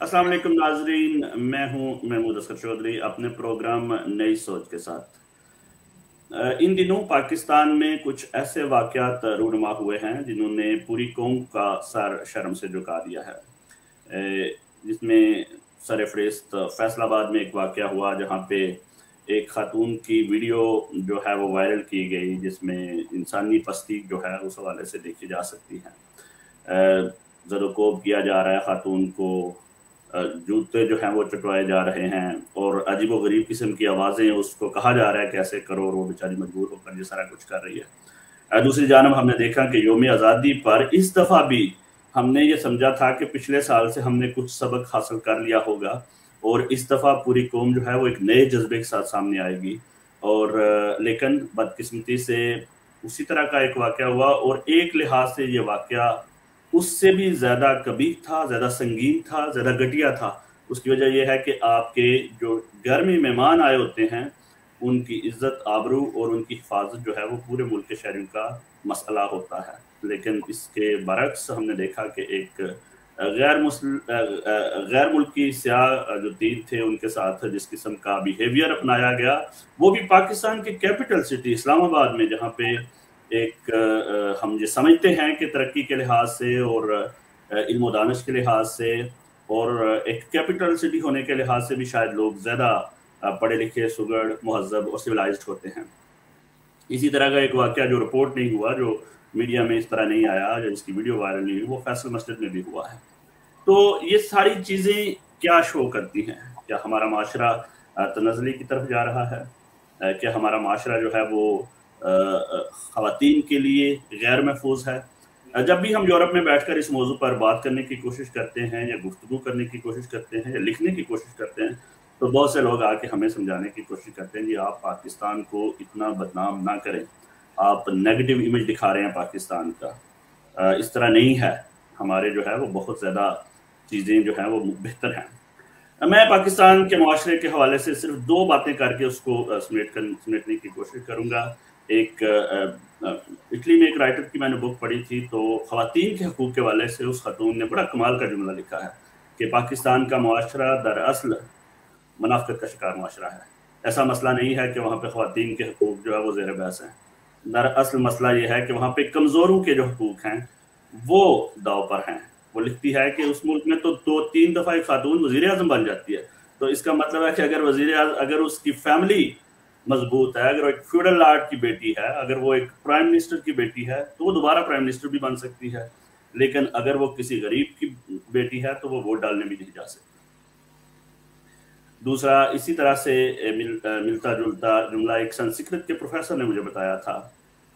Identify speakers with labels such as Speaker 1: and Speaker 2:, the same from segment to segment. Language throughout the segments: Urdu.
Speaker 1: السلام علیکم ناظرین، میں ہوں محمود اسکر چودھری، اپنے پروگرام نئی سوچ کے ساتھ۔ ان دنوں پاکستان میں کچھ ایسے واقعات رونما ہوئے ہیں جنہوں نے پوری قوم کا سر شرم سے جھکا دیا ہے۔ جس میں سر فہرست فیصل آباد میں ایک واقعہ ہوا جہاں پہ ایک خاتون کی ویڈیو جو ہے وہ وائرل کی گئی، جس میں انسانی پستی جو ہے اس حوالے سے دیکھی جا سکتی ہے۔ زد و کوب کیا جا رہا ہے خاتون کو۔ جوتے جو ہیں وہ چٹوائے جا رہے ہیں اور عجیب و غریب قسم کی آوازیں اس کو کہا جا رہا ہے کیسے کرو اور وہ بیچاری مجبور ہو کر یہ سارا کچھ کر رہی ہے۔ دوسری جانب ہم نے دیکھا کہ یوم آزادی پر اس دفعہ بھی ہم نے یہ سمجھا تھا کہ پچھلے سال سے ہم نے کچھ سبق حاصل کر لیا ہوگا اور اس دفعہ پوری قوم جو ہے وہ ایک نئے جذبے کے ساتھ سامنے آئے گی۔ اور لیکن بدقسمتی سے اسی طرح کا ایک واقعہ ہوا اور ایک لحاظ سے یہ واقعہ اس سے بھی زیادہ کبھی تھا، زیادہ سنگین تھا، زیادہ گٹیا تھا۔ اس کی وجہ یہ ہے کہ آپ کے جو گھر میں مہمان آئے ہوتے ہیں، ان کی عزت، آبرو اور ان کی حفاظت جو ہے وہ پورے ملک کے شہریوں کا مسئلہ ہوتا ہے۔ لیکن اس کے برعکس ہم نے دیکھا کہ ایک غیر مسل، غیر ملکی سیاہ جو دین تھے، ان کے ساتھ جس قسم کا بیہیویئر اپنایا گیا، وہ بھی پاکستان کی کیپٹل سٹی اسلام آباد میں، جہاں پہ ایک ہم یہ سمجھتے ہیں کہ ترقی کے لحاظ سے اور علم و دانش کے لحاظ سے اور ایک کیپٹل سٹی ہونے کے لحاظ سے بھی شاید لوگ زیادہ پڑھے لکھے، سگڑ، مہذب اور سویلائزڈ ہوتے ہیں۔ اسی طرح کا ایک واقعہ جو رپورٹ نہیں ہوا، جو میڈیا میں اس طرح نہیں آیا، جو اس کی ویڈیو وائرل نہیں ہوئی، وہ فیصل مسجد میں بھی ہوا ہے۔ تو یہ ساری چیزیں کیا شو کرتی ہیں؟ کیا ہمارا معاشرہ تنزلی کی طرف جا رہا ہے؟ کیا ہمارا معاشرہ جو ہے وہ خواتین کے لیے غیر محفوظ ہے۔ جب بھی ہم یورپ میں بیٹھ کر اس موضوع پر بات کرنے کی کوشش کرتے ہیں یا گفتگو کرنے کی کوشش کرتے ہیں یا لکھنے کی کوشش کرتے ہیں، تو بہت سے لوگ آ کے ہمیں سمجھانے کی کوشش کرتے ہیں کہ آپ پاکستان کو اتنا بدنام نہ کریں۔ آپ نیگیٹو امیج دکھا رہے ہیں پاکستان کا۔ اس طرح نہیں ہے۔ ہمارے جو ہے وہ بہت زیادہ چیزیں جو ہیں وہ بہتر ہیں۔ میں پاکستان کے معاشرے کے حوالے سے صرف دو باتیں کر کے اس کو سمیٹ کر سمیٹنے کی کوشش کروں گا۔ ایک اٹلی میں ایک رائٹر کی میں نے بک پڑھی تھی تو خواتین کے حقوق کے والے سے اس خاتون نے بڑا کمال کا جملہ لکھا ہے کہ پاکستان کا معاشرہ دراصل منافقت کا شکار معاشرہ ہے۔ ایسا مسئلہ نہیں ہے کہ وہاں پہ خواتین کے حقوق جو ہے وہ زیر بحث ہیں۔ دراصل مسئلہ یہ ہے کہ وہاں پہ کمزوروں کے جو حقوق ہیں وہ داؤ پر ہیں۔ وہ لکھتی ہے کہ اس ملک میں تو دو، تین دفعہ ایک خاتون وزیر اعظم بن جاتی ہے۔ تو اس کا مطلب ہے کہ اگر وزیر اگر اس کی فیملی مضبوط ہے۔ اگر ایک فیوڈل لارڈ کی بیٹی ہے، اگر وہ ایک پرائم منسٹر کی بیٹی ہے، تو وہ دوبارہ پرائم منسٹر بھی بن سکتی ہے۔ لیکن اگر وہ کسی غریب کی بیٹی ہے، تو وہ ووٹ ڈالنے بھی نہیں جا سکتی۔ دوسرا، اسی طرح سے ملتا جلتا جملہ، ایک سنسکرت کے پروفیسر نے مجھے بتایا تھا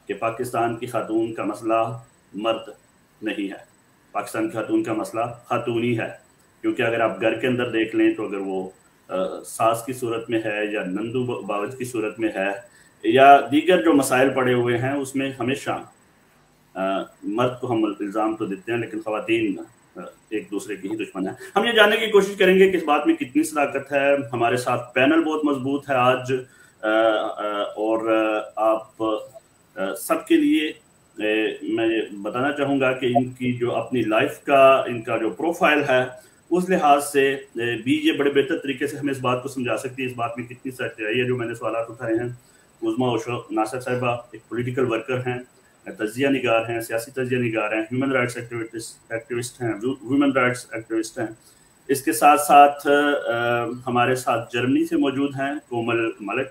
Speaker 1: کہ پاکستان کی خاتون کا مسئلہ مرد نہیں ہے۔ پاکستان کی خاتون کا مسئلہ خاتون ہی ہے۔ کیونکہ اگر آپ گھر کے اندر دیکھ لیں تو اگر وہ ساس کی صورت میں ہے یا نندو باوج کی صورت میں ہے یا دیگر جو مسائل پڑے ہوئے ہیں، اس میں ہمیشہ مرد کو ہم الزام تو دیتے ہیں، لیکن خواتین ایک دوسرے کی ہی دشمن ہے ہم یہ جاننے کی کوشش کریں گے کہ اس بات میں کتنی صداقت ہے۔ ہمارے ساتھ پینل بہت مضبوط ہے آج اور آپ سب کے لیے میں بتانا چاہوں گا کہ ان کی جو اپنی لائف کا، ان کا جو پروفائل ہے اس لحاظ سے بھی یہ بڑے بہتر طریقے سے ہمیں اس بات کو سمجھا سکتی ہے، اس بات میں کتنی سچائی ہے جو میں نے سوالات اٹھائے ہیں۔ عظما اوشو ناصر صاحبہ ایک پولیٹیکل ورکر ہیں، تجزیہ نگار ہیں، سیاسی تجزیہ نگار ہیں ہیومن رائٹس ایکٹیوسٹ ہیں ویمن رائٹس ایکٹیوسٹ ہیں۔ اس کے ساتھ ساتھ ہمارے ساتھ جرمنی سے موجود ہیں، کومل ملک،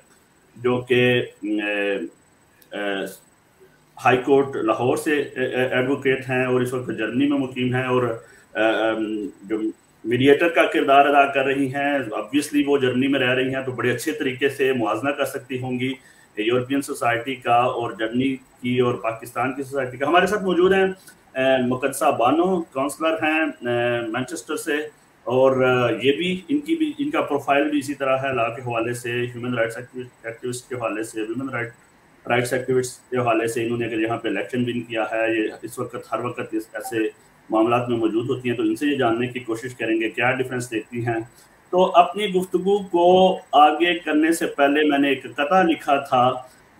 Speaker 1: جو کہ ہائی کورٹ لاہور سے ایڈوکیٹ ہیں اور اس وقت جرمنی میں مقیم ہیں اور جو میڈیٹر کا کردار ادا کر رہی ہیں۔ ابویسلی وہ جرمنی میں رہ رہی ہیں تو بڑے اچھے طریقے سے موازنہ کر سکتی ہوں گی۔ یورپین سوسائٹی کا اور جرمنی کی اور پاکستان کی سوسائٹی کا ہمارے ساتھ موجود ہیں۔ مقدسہ بانو کونسلر ہیں مینچسٹر سے۔ اور یہ بھی ان کی بھی، ان کا پروفائل بھی اسی طرح ہے لا کے حوالے سے ہیومن رائٹس ایکٹیوسٹ کے حوالے سے ویمن رائٹ رائٹس ایکٹیوسٹ کے حوالے سے انہوں نے اگر یہاں پہ الیکشن بھی کیا ہے، یہ اس وقت ہر وقت ایسے معاملات میں موجود ہوتی ہیں تو ان سے یہ جاننے کی کوشش کریں گے کیا ڈیفرنس دیکھتی ہیں۔ تو اپنی گفتگو کو آگے کرنے سے پہلے میں نے ایک قطع لکھا تھا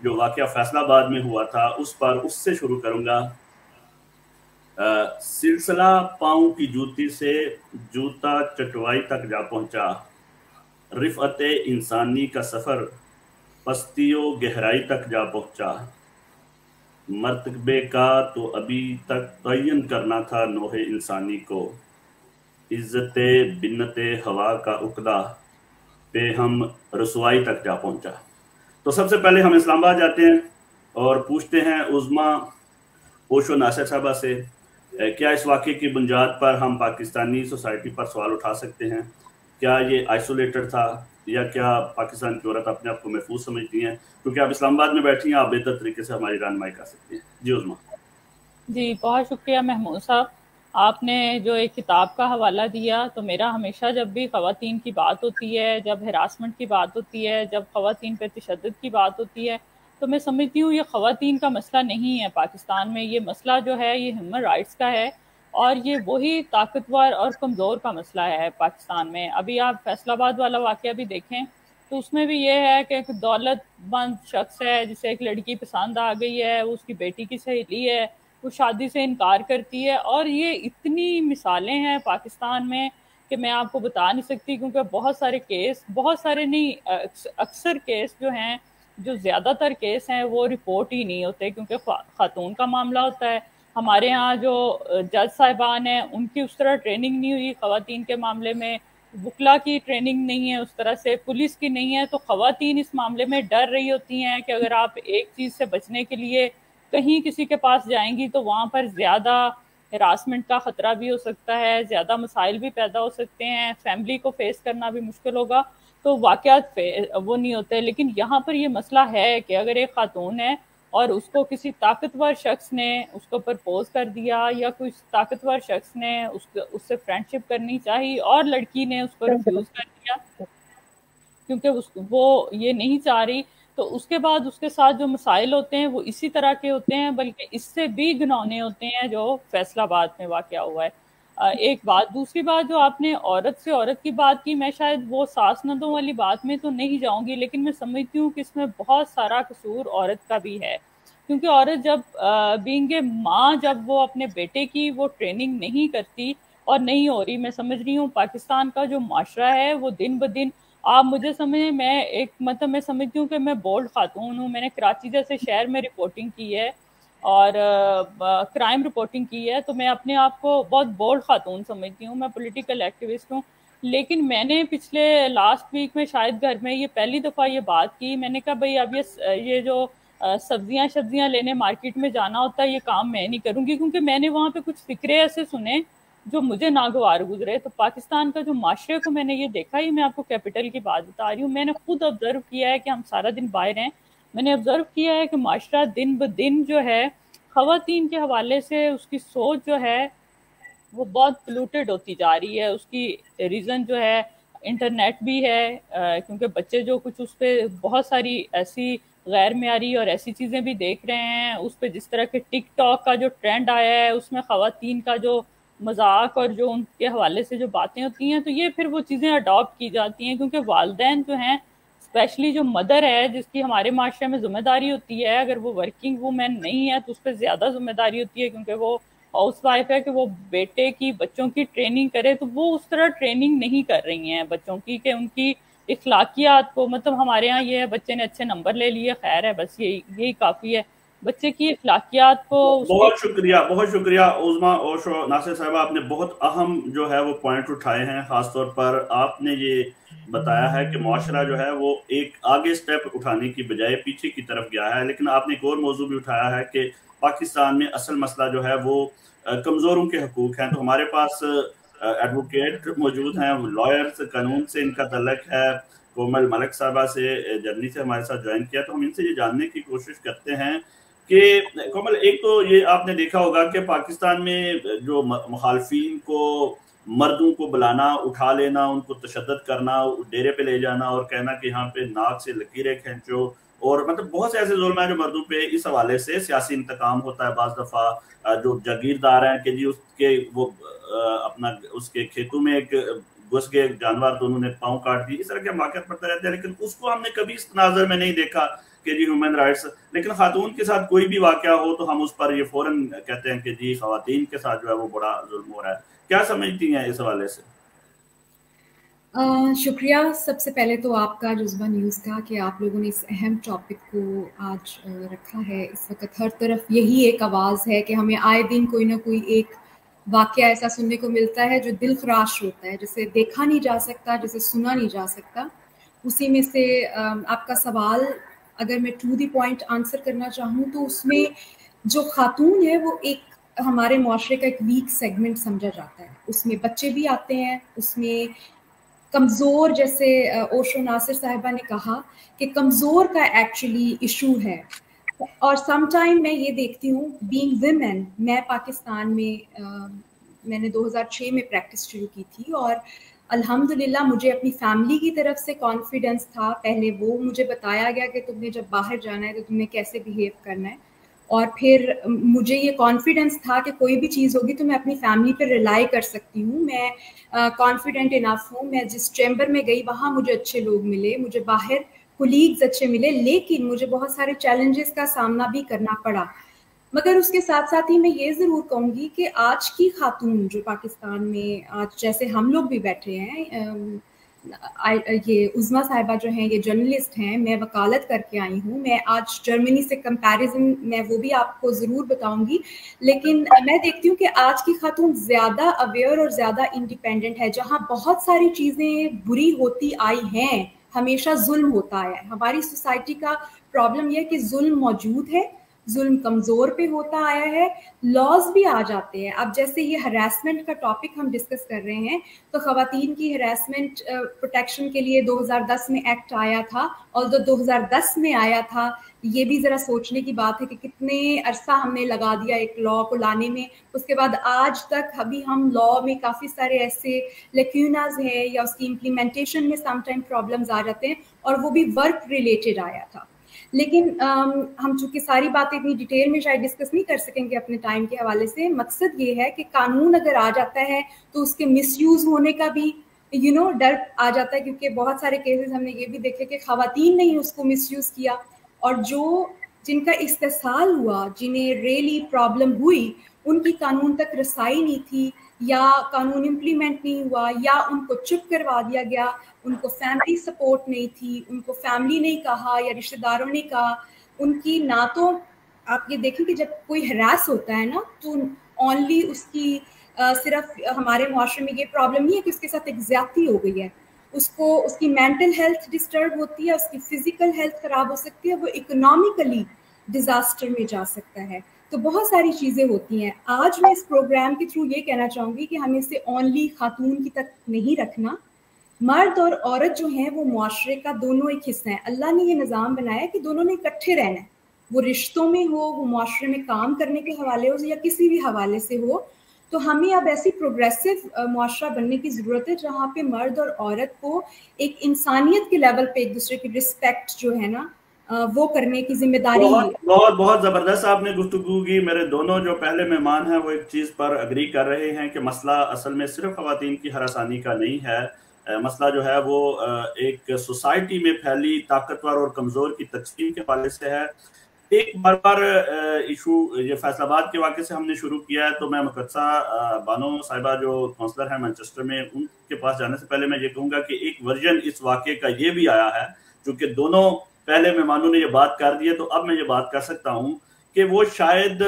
Speaker 1: جو واقعہ فیصلہ آباد میں ہوا تھا، اس پر اس سے شروع کروں گا۔ سلسلہ پاؤں کی جوتی سے جوتا چٹوائی تک جا پہنچا۔ رفعت انسانی کا سفر پستی و گہرائی تک جا پہنچا۔ مرتبے کا تو ابھی تک تعین کرنا تھا نوح انسانی کو۔ عزت بنت ہوا کا اقدا پہ ہم رسوائی تک جا پہنچا۔ تو سب سے پہلے ہم اسلام آباد جاتے ہیں اور پوچھتے ہیں عظما اوشو ناصر صاحبہ سے کیا اس واقعے کی بنیاد پر ہم پاکستانی سوسائٹی پر سوال اٹھا سکتے ہیں؟ کیا یہ آئسولیٹر تھا؟ یا کیا پاکستان کی عورت اپنے آپ کو محفوظ سمجھتی ہیں؟ کیونکہ آپ اسلام آباد میں بیٹھی ہیں، آپ بہتر طریقے سے ہماری رہنمائی کر سکتی ہیں۔ جی عظما
Speaker 2: جی بہت شکریہ محمود صاحب۔ آپ نے جو ایک کتاب کا حوالہ دیا تو میرا ہمیشہ جب بھی خواتین کی بات ہوتی ہے، جب ہراسمنٹ کی بات ہوتی ہے، جب خواتین پہ تشدد کی بات ہوتی ہے، تو میں سمجھتی ہوں یہ خواتین کا مسئلہ نہیں ہے پاکستان میں۔ یہ مسئلہ جو ہے، یہ ہیومن رائٹس کا ہے۔ اور یہ وہی طاقتور اور کمزور کا مسئلہ ہے پاکستان میں۔ ابھی آپ فیصل آباد والا واقعہ بھی دیکھیں تو اس میں بھی یہ ہے کہ ایک دولت مند شخص ہے جسے ایک لڑکی پسند آ گئی ہے اس کی بیٹی کی سہیلی ہے، وہ شادی سے انکار کرتی ہے۔ اور یہ اتنی مثالیں ہیں پاکستان میں کہ میں آپ کو بتا نہیں سکتی کیونکہ بہت سارے کیس، بہت سارے نہیں اکثر کیس جو ہیں، جو زیادہ تر کیس ہیں، وہ رپورٹ ہی نہیں ہوتے کیونکہ خاتون کا معاملہ ہوتا ہے۔ ہمارے ہاں جو جج صاحبان ہیں، ان کی اس طرح ٹریننگ نہیں ہوئی۔ خواتین کے معاملے میں وکلا کی ٹریننگ نہیں ہے، اس طرح سے پولیس کی نہیں ہے۔ تو خواتین اس معاملے میں ڈر رہی ہوتی ہیں کہ اگر آپ ایک چیز سے بچنے کے لیے کہیں کسی کے پاس جائیں گی تو وہاں پر زیادہ ہراسمنٹ کا خطرہ بھی ہو سکتا ہے، زیادہ مسائل بھی پیدا ہو سکتے ہیں۔ فیملی کو فیس کرنا بھی مشکل ہوگا۔ تو واقعات وہ نہیں ہوتے۔ لیکن یہاں پر یہ مسئلہ ہے کہ اگر ایک خاتون ہے اور اس کو کسی طاقتور شخص نے اس کو پرپوز کر دیا یا کوئی طاقتور شخص نے اس اس سے فرینڈ شپ کرنی چاہی اور لڑکی نے اس کو ریفیوز کر دیا؟ کیونکہ وہ یہ نہیں چاہ رہی۔ تو اس کے بعد اس کے ساتھ جو مسائل ہوتے ہیں وہ اسی طرح کے ہوتے ہیں، بلکہ اس سے بھی گنونے ہوتے ہیں جو فیصل آباد میں واقع ہوا ہے۔ ایک بات، دوسری بات جو آپ نے عورت سے عورت کی بات کی، میں شاید وہ ساس ندوں والی بات میں تو نہیں جاؤں گی، لیکن میں سمجھتی ہوں کہ اس میں بہت سارا قصور عورت کا بھی ہے۔ کیونکہ عورت جب بینگ ماں، جب وہ اپنے بیٹے کی وہ ٹریننگ نہیں کرتی اور نہیں ہو رہی، میں سمجھ رہی ہوں پاکستان کا جو معاشرہ ہے، وہ دن بدن آپ مجھے سمجھیں، میں ایک مطلب میں سمجھتی ہوں کہ میں بولڈ خاتون ہوں، میں نے کراچی جیسے شہر میں رپورٹنگ کی ہے۔ اور کرائم رپورٹنگ کی ہے تو میں اپنے آپ کو بہت بولڈ خاتون سمجھتی ہوں، میں پولیٹیکل ایکٹیوسٹ ہوں۔ لیکن میں نے پچھلے لاسٹ ویک میں شاید گھر میں یہ پہلی دفعہ یہ بات کی، میں نے کہا بھائی اب یہ یہ جو سبزیاں سبزیاں لینے مارکیٹ میں جانا ہوتا ہے، یہ کام میں نہیں کروں گی۔ کیونکہ میں نے وہاں پہ کچھ فکرے ایسے سنے جو مجھے ناگوار گزرے۔ تو پاکستان کا جو معاشرے کو میں نے یہ دیکھا ہی میں آپ کو کیپٹل کی بات بتا رہی ہوں۔ میں نے خود آبزرو کیا ہے کہ ہم سارا دن باہر ہیں۔ میں نے آبزرو کیا ہے کہ معاشرہ دن ب دن جو ہے، خواتین کے حوالے سے اس کی سوچ جو ہے، وہ بہت پلوٹیڈ ہوتی جا رہی ہے۔ اس کی ریزن جو ہے انٹرنیٹ بھی ہے کیونکہ بچے جو کچھ اس پہ بہت ساری ایسی غیر معیاری اور ایسی چیزیں بھی دیکھ رہے ہیں۔ اس پہ جس طرح کے ٹک ٹاک کا جو ٹرینڈ آیا ہے، اس میں خواتین کا جو مذاق اور جو ان کے حوالے سے جو باتیں ہوتی ہیں، تو یہ پھر وہ چیزیں اڈاپٹ کی جاتی ہیں۔ کیونکہ والدین جو ہیں اسپیشلی جو مدر ہے جس کی ہمارے معاشرے میں ذمہ داری ہوتی ہے اگر وہ ورکنگ وومین نہیں ہے تو اس پہ زیادہ ذمہ داری ہوتی ہے کیونکہ وہ ہاؤس وائف ہے کہ وہ بیٹے کی بچوں کی ٹریننگ کرے تو وہ اس طرح ٹریننگ نہیں کر رہی ہیں بچوں کی کہ ان کی اخلاقیات کو۔ مطلب ہمارے ہاں یہ ہے بچے نے اچھے نمبر لے لیے خیر ہے بس یہی یہی کافی ہے۔ بچے کی اخلاقیات کو
Speaker 1: بہت شکریہ بہت شکریہ عظما اوشو ناصر صاحبہ آپ نے بہت اہم جو ہے وہ پوائنٹ اٹھائے ہیں خاص طور پر آپ نے یہ بتایا ہے کہ معاشرہ جو ہے وہ ایک آگے سٹیپ اٹھانے کی بجائے پیچھے کی طرف گیا ہے، لیکن آپ نے ایک اور موضوع بھی اٹھایا ہے کہ پاکستان میں اصل مسئلہ جو ہے وہ کمزوروں کے حقوق ہیں۔ تو ہمارے پاس ایڈوکیٹ موجود ہیں لائرز قانون سے ان کا تعلق ہے۔ کومل ملک صاحبہ سے جرنی سے ہمارے ساتھ جوائن کیا۔ تو ہم ان سے یہ جاننے کی کوشش کرتے ہیں کہ کمل ایک تو یہ آپ نے دیکھا ہوگا کہ پاکستان میں جو مخالفین کو مردوں کو بلانا، اٹھا لینا، ان کو تشدد کرنا، ڈیرے پہ لے جانا اور کہنا کہ یہاں پہ ناک سے لکیریں کھینچو۔ اور مطلب بہت سے ایسے ظلم ہیں جو مردوں پہ اس حوالے سے سیاسی انتقام ہوتا ہے۔ بعض دفعہ جو جاگیردار ہیں کہ جی اس کے وہ اپنا اس کے کھیتوں میں ایک گھس گئے جانور تو انہوں نے پاؤں کاٹ دی اس طرح کے واقعات پڑھتے رہتے ہیں، لیکن اس کو ہم نے کبھی اس تناظر میں نہیں دیکھا۔ کہ جی ہیومن رائٹس لیکن خاتون کے ساتھ کوئی بھی واقعہ ہو تو ہم اس پر یہ فوراً کہتے ہیں کہ جی خواتین کے ساتھ جو ہے وہ بڑا ظلم ہو رہا ہے۔ کیا سمجھتی ہیں اس حوالے سے؟
Speaker 3: شکریہ۔ سب سے پہلے تو آپ کا جذبہ نیوز کا کہ آپ لوگوں نے اس اہم ٹاپک کو آج رکھا ہے۔ اس وقت ہر طرف یہی ایک آواز ہے کہ ہمیں آئے دن کوئی نہ کوئی ایک واقعہ ایسا سننے کو ملتا ہے جو دل خراش ہوتا ہے، جسے دیکھا نہیں جا سکتا، جسے سنا نہیں جا سکتا۔ اسی میں سے آپ کا سوال اگر میں ٹو دی پوائنٹ آنسر کرنا چاہوں تو اس میں جو خاتون ہے وہ ایک ہمارے معاشرے کا ایک ویک سیگمنٹ سمجھا جاتا ہے۔ اس میں بچے بھی آتے ہیں، اس میں کمزور جیسے اوشو ناصر صاحبہ نے کہا کہ کمزور کا ایکچولی ایشو ہے۔ اور سم ٹائم میں یہ دیکھتی ہوں بینگ ویمن میں پاکستان میں میں نے دو ہزار چھ میں پریکٹس شروع کی تھی اور الحمد للہ مجھے اپنی فیملی کی طرف سے کانفیڈینس تھا۔ پہلے وہ مجھے بتایا گیا کہ تم نے جب باہر جانا ہے تو تم نے کیسے بیہیو کرنا ہے۔ اور پھر مجھے یہ کانفیڈینس تھا کہ کوئی بھی چیز ہوگی تو میں اپنی فیملی پہ ریلائی کر سکتی ہوں۔ میں کانفیڈنٹ انف ہوں۔ میں جس چیمبر میں گئی وہاں مجھے اچھے لوگ ملے، مجھے باہر کولیگز اچھے ملے، لیکن مجھے بہت سارے چیلنجز کا سامنا بھی کرنا پڑا۔ مگر اس کے ساتھ ساتھ ہی میں یہ ضرور کہوں گی کہ آج کی خاتون جو پاکستان میں آج جیسے ہم لوگ بھی بیٹھے ہیں یہ عظما صاحبہ جو ہیں، یہ جرنلسٹ ہیں، میں وکالت کر کے آئی ہوں۔ میں آج جرمنی سے کمپیریزن میں وہ بھی آپ کو ضرور بتاؤں گی۔ لیکن میں دیکھتی ہوں کہ آج کی خاتون زیادہ اویئر اور زیادہ انڈیپینڈنٹ ہے، جہاں بہت ساری چیزیں بری ہوتی آئی ہیں۔ ہمیشہ ظلم ہوتا ہے۔ ہماری سوسائٹی کا پرابلم یہ کہ ظلم موجود ہے۔ ظلم کمزور پہ ہوتا آیا ہے لاز بھی آ جاتے ہیں۔ اب جیسے یہ ہراسمنٹ کا ٹاپک ہم ڈسکس کر رہے ہیں، تو خواتین کی ہراسمنٹ پروٹیکشن کے لیے دو ہزار دس میں ایکٹ آیا تھا۔ اور جو دو ہزار دس میں آیا تھا، یہ بھی ذرا سوچنے کی بات ہے کہ کتنے عرصہ ہم نے لگا دیا ایک لا کو لانے میں۔ اس کے بعد آج تک ابھی ہم لا میں کافی سارے ایسے لیکیوناز ہیں یا اس کی امپلیمنٹیشن میں سم ٹائم پرابلمز آ جاتے ہیں اور وہ بھی ورک ریلیٹڈ آیا تھا۔ لیکن ہم چونکہ ساری باتیں اتنی ڈیٹیل میں شاید ڈسکس نہیں کر سکیں گے اپنے ٹائم کے حوالے سے، مقصد یہ ہے کہ قانون اگر آ جاتا ہے تو اس کے مس یوز ہونے کا بھی یو نو ڈر آ جاتا ہے کیونکہ بہت سارے کیسز ہم نے یہ بھی دیکھے کہ خواتین نے ہی اس کو مس یوز کیا۔ اور جو جن کا استحصال ہوا، جنہیں ریلی پرابلم ہوئی، ان کی قانون تک رسائی نہیں تھی۔ یا قانون امپلیمنٹ نہیں ہوا، یا ان کو چپ کروا دیا گیا، ان کو فیملی سپورٹ نہیں تھی، ان کو فیملی نہیں کہا یا رشتہ داروں نے کہا، ان کی نہ تو آپ یہ دیکھیں کہ جب کوئی ہراس ہوتا ہے نا، تو اونلی اس کی صرف ہمارے معاشرے میں یہ پرابلم نہیں ہے کہ اس کے ساتھ ایک زیادتی ہو گئی ہے۔ اس کو، اس کی مینٹل ہیلتھ ڈسٹرب ہوتی ہے، اس کی فزیکل ہیلتھ خراب ہو سکتی ہے، وہ اکنامیکلی ڈیزاسٹر میں جا سکتا ہے۔ تو بہت ساری چیزیں ہوتی ہیں۔ آج میں اس پروگرام کے تھرو یہ کہنا چاہوں گی کہ ہمیں اسے اونلی خاتون کی تک نہیں رکھنا۔ مرد اور عورت جو ہیں وہ معاشرے کا دونوں ایک حصہ ہیں۔ اللہ نے یہ نظام بنایا کہ دونوں نے اکٹھے رہنا ہے۔ وہ رشتوں میں ہو، وہ معاشرے میں کام کرنے کے حوالے ہو یا کسی بھی حوالے سے ہو۔ تو ہمیں اب ایسی پروگریسو معاشرہ بننے کی ضرورت ہے جہاں پہ مرد اور عورت کو ایک انسانیت کے لیول پہ ایک دوسرے کی رسپیکٹ جو ہے نا وہ کرنے کی ذمہ داری
Speaker 1: بہت بہت زبردست آپ نے گفتگو کی۔ میرے دونوں جو پہلے مہمان ہیں، وہ ایک چیز پر اگری کر رہے ہیں کہ مسئلہ اصل میں صرف خواتین کی ہراسانی کا نہیں ہے۔ مسئلہ جو ہے، وہ ایک سوسائٹی میں پھیلی طاقتور اور کمزور کی تقسیم کے حوالے سے ہے۔ ایک بار بار ایشو یہ فیصل آباد کے واقعے سے ہم نے شروع کیا ہے۔ تو میں مقدسہ بانو صاحبہ جو کونسلر ہیں مانچسٹر میں، ان کے پاس جانے سے پہلے میں یہ کہوں گا کہ ایک ورژن اس واقعے کا یہ بھی آیا ہے۔ چونکہ دونوں پہلے مہمانوں نے یہ بات کر دی ہے، تو اب میں یہ بات کر سکتا ہوں کہ وہ شاید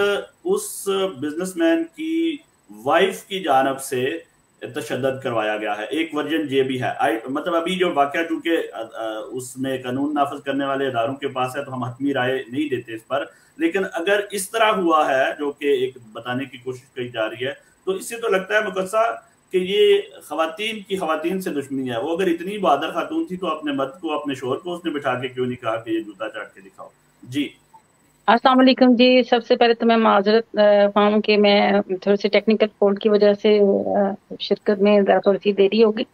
Speaker 1: اس بزنس مین کی وائف کی جانب سے تشدد کروایا گیا ہے۔ ایک ورژن یہ بھی ہے۔ مطلب ابھی جو واقعہ، چونکہ اس میں قانون نافذ کرنے والے اداروں کے پاس ہے، تو ہم حتمی رائے نہیں دیتے اس پر۔ لیکن اگر اس طرح ہوا ہے، جو کہ ایک بتانے کی کوشش کی جا رہی ہے، تو اس سے تو لگتا ہے مقدسہ کہ یہ خواتین کی خواتین سے دشمنی ہے۔ وہ اگر اتنی بہادر خاتون تھی تو اپنے مرد کو، اپنے شوہر کو اس نے بٹھا کے کیوں نہیں کہا کہ یہ جوتا چاٹ کے دکھاؤ؟ جی۔
Speaker 4: السلام علیکم۔ جی سب سے پہلے تو میں معذرت پاؤں کہ میں تھوڑی سی ٹیکنیکل فولٹ کی وجہ سے شرکت میں تھوڑی سی دیری ہوگی۔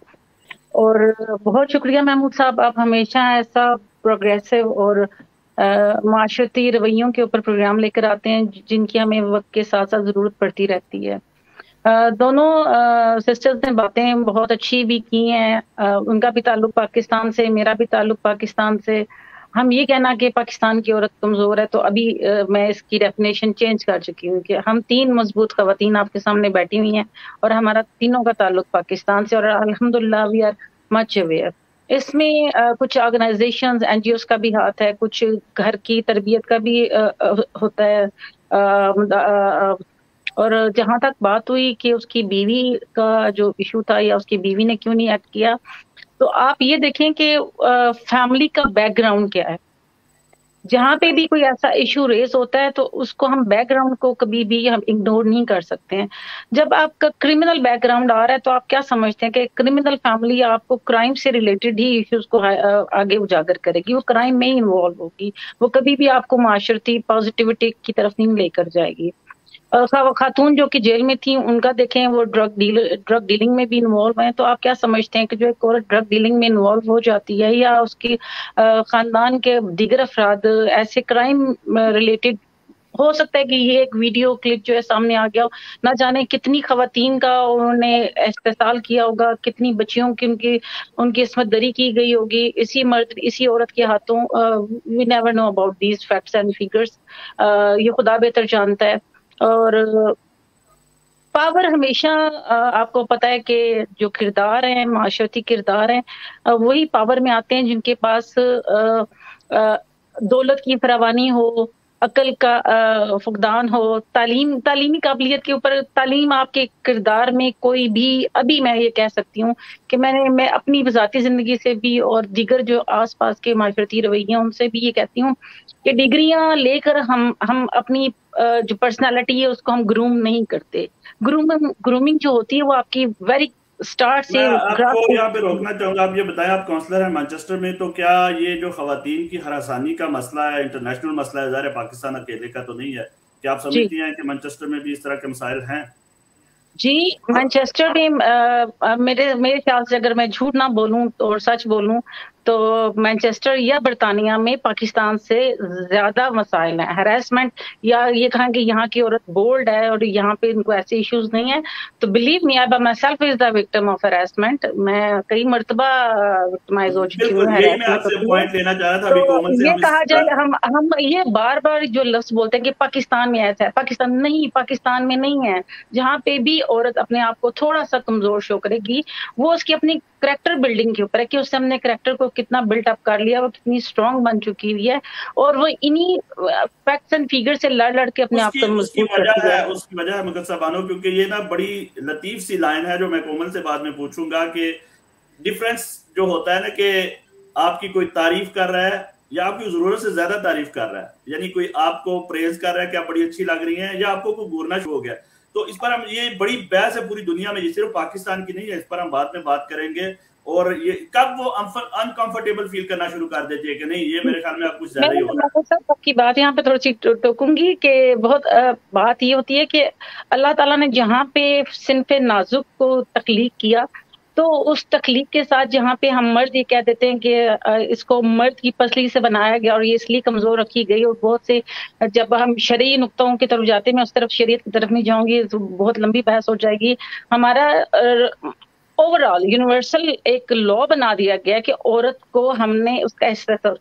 Speaker 4: اور بہت شکریہ محمود صاحب، آپ ہمیشہ ایسا پروگریسو اور معاشرتی رویوں کے اوپر پروگرام لے کر آتے ہیں، جن کی ہمیں وقت کے ساتھ ساتھ ضرورت پڑتی رہتی ہے۔ دونوں سسٹرز نے باتیں بہت اچھی بھی کی ہیں۔ ان کا بھی تعلق پاکستان سے، میرا بھی تعلق پاکستان سے۔ ہم یہ کہنا کہ پاکستان کی عورت کمزور ہے تو ابھی میں اس کی ڈیفینیشن چینج کر چکی ہوں کہ ہم تین مضبوط خواتین آپ کے سامنے بیٹھی ہوئی ہیں اور ہمارا تینوں کا تعلق پاکستان سے اور الحمد للہ وی آر مچ اویئر اس میں کچھ آرگنائزیشن این جی اوز کا بھی ہاتھ ہے، کچھ گھر کی تربیت کا بھی ہوتا ہے۔ اور جہاں تک بات ہوئی کہ اس کی بیوی کا جو ایشو تھا یا اس کی بیوی نے کیوں نہیں ایکٹ کیا، تو آپ یہ دیکھیں کہ فیملی کا بیک گراؤنڈ کیا ہے۔ جہاں پہ بھی کوئی ایسا ایشو ریز ہوتا ہے تو اس کو ہم بیک گراؤنڈ کو کبھی بھی ہم اگنور نہیں کر سکتے ہیں۔ جب آپ کا کرمنل بیک گراؤنڈ آ رہا ہے تو آپ کیا سمجھتے ہیں کہ کرمنل فیملی آپ کو کرائم سے ریلیٹڈ ہی ایشوز کو آگے اجاگر کرے گی۔ وہ کرائم میں ہی انوالو ہوگی۔ وہ کبھی بھی آپ کو معاشرتی پازیٹیوٹی کی طرف نہیں لے کر جائے گی۔ خاتون جو کہ جیل میں تھی ان کا دیکھیں وہ ڈرگ ڈیل ڈرگ ڈیلنگ میں بھی انوالو ہیں۔ تو آپ کیا سمجھتے ہیں کہ جو ایک عورت ڈرگ ڈیلنگ میں انوالو ہو جاتی ہے یا اس کی خاندان کے دیگر افراد ایسے کرائم ریلیٹڈ ہو سکتا ہے کہ یہ ایک ویڈیو کلپ جو ہے سامنے آ گیا ہو؟ نہ جانے کتنی خواتین کا انہوں نے استحصال کیا ہوگا، کتنی بچیوں کی ان کی ان کی عصمت دری کی گئی ہوگی؟ اسی مرد، اسی عورت کے ہاتھوں we never know about these facts and figures یہ خدا بہتر جانتا ہے۔ اور پاور ہمیشہ آپ کو پتا ہے کہ جو کردار ہیں، معاشرتی کردار ہیں وہی پاور میں آتے ہیں جن کے پاس دولت کی فراوانی ہو عقل کا فقدان ہو، تعلیم، تعلیمی قابلیت کے اوپر تعلیم آپ کے کردار میں کوئی بھی، ابھی میں یہ کہہ سکتی ہوں کہ میں نے، میں اپنی ذاتی زندگی سے بھی اور دیگر جو آس پاس کے معاشرتی رویے ان سے بھی یہ کہتی ہوں کہ ڈگریاں لے کر ہم ہم اپنی جو پرسنالٹی ہے، اس کو ہم گروم نہیں کرتے۔ گرومنگ گرومنگ جو ہوتی ہے وہ آپ کی ویری
Speaker 1: سٹارٹ سے یہاں پہ روکنا چاہوں گا آپ یہ بتائیں آپ کونسلر ہیں مانچسٹر میں تو کیا یہ جو خواتین کی ہراسانی کا مسئلہ ہے انٹرنیشنل مسئلہ ہے ظاہر پاکستان اکیلے کا تو نہیں ہے کیا آپ سمجھتی جی۔ ہیں کہ مانچسٹر میں بھی اس طرح کے مسائل ہیں
Speaker 4: جی مانچسٹر میں میرے میرے خیال سے اگر میں جھوٹ نہ بولوں اور سچ بولوں تو مینچسٹر یا برطانیہ میں پاکستان سے زیادہ مسائل ہیں۔ ہراسمنٹ یا یہ کہاں کہ یہاں کی عورت بولڈ ہے اور یہاں پہ ان کو ایسے ایشوز نہیں ہیں۔ تو believe me I myself is the victim of harassment میں کئی مرتبہ وکٹمائز ہو چکی ہوں یہ کہا جائے ہم ہم یہ بار بار جو لفظ بولتے ہیں کہ پاکستان میں ایسا ہے پاکستان نہیں پاکستان میں نہیں ہے۔ جہاں پہ بھی عورت اپنے آپ کو تھوڑا سا کمزور شو کرے گی وہ اس کی اپنی کریکٹر بلڈنگ کے اوپر ہے کہ اس سے ہم نے کریکٹر کو کتنا بلڈ اپ کر لیا وہ کتنی اسٹرانگ بن چکی ہوئی ہے اور وہ انہی فیکٹس اینڈ فیگر سے لڑ لڑ کے اپنے آپ کو مضبوط کرتی ہے
Speaker 1: اس کی وجہ ہے مگر صاحبانوں کیونکہ یہ نا بڑی لطیف سی لائن ہے جو میں کومل سے بعد میں پوچھوں گا کہ ڈیفرنس جو ہوتا ہے نا کہ آپ کی کوئی تعریف کر رہا ہے یا آپ کی ضرورت سے زیادہ تعریف کر رہا ہے یعنی کوئی آپ کو پریز کر رہا ہے کہ آپ بڑی اچھی لگ رہی ہیں یا آپ کو کوئی گورنا شروع ہو گیا۔ تو اس پر ہم یہ بڑی بحث ہے پوری دنیا میں یہ صرف پاکستان کی نہیں ہے اس پر ہم بعد میں بات کریں گے۔ اور یہ کب وہ انکمفرٹیبل فیل کرنا شروع کر دیتی ہے کہ نہیں یہ میرے خیال میں اب کچھ زیادہ ہی ہوگا۔
Speaker 4: سب کی بات یہاں پہ تھوڑی سی ٹوکوں گی کہ بہت بات یہ ہوتی ہے کہ اللہ تعالیٰ نے جہاں پہ صنف نازک کو تخلیق کیا تو اس تخلیق کے ساتھ جہاں پہ ہم مرد یہ کہہ دیتے ہیں کہ اس کو مرد کی پسلی سے بنایا گیا اور یہ اس لیے کمزور رکھی گئی اور بہت سے، جب ہم شرعی نقطوں کی طرف جاتے ہیں، میں اس طرف شریعت کی طرف نہیں جاؤں گی، تو بہت لمبی بحث ہو جائے گی۔ ہمارا اوور آل یونیورسل ایک لا بنا دیا گیا کہ عورت کو ہم نے اس کا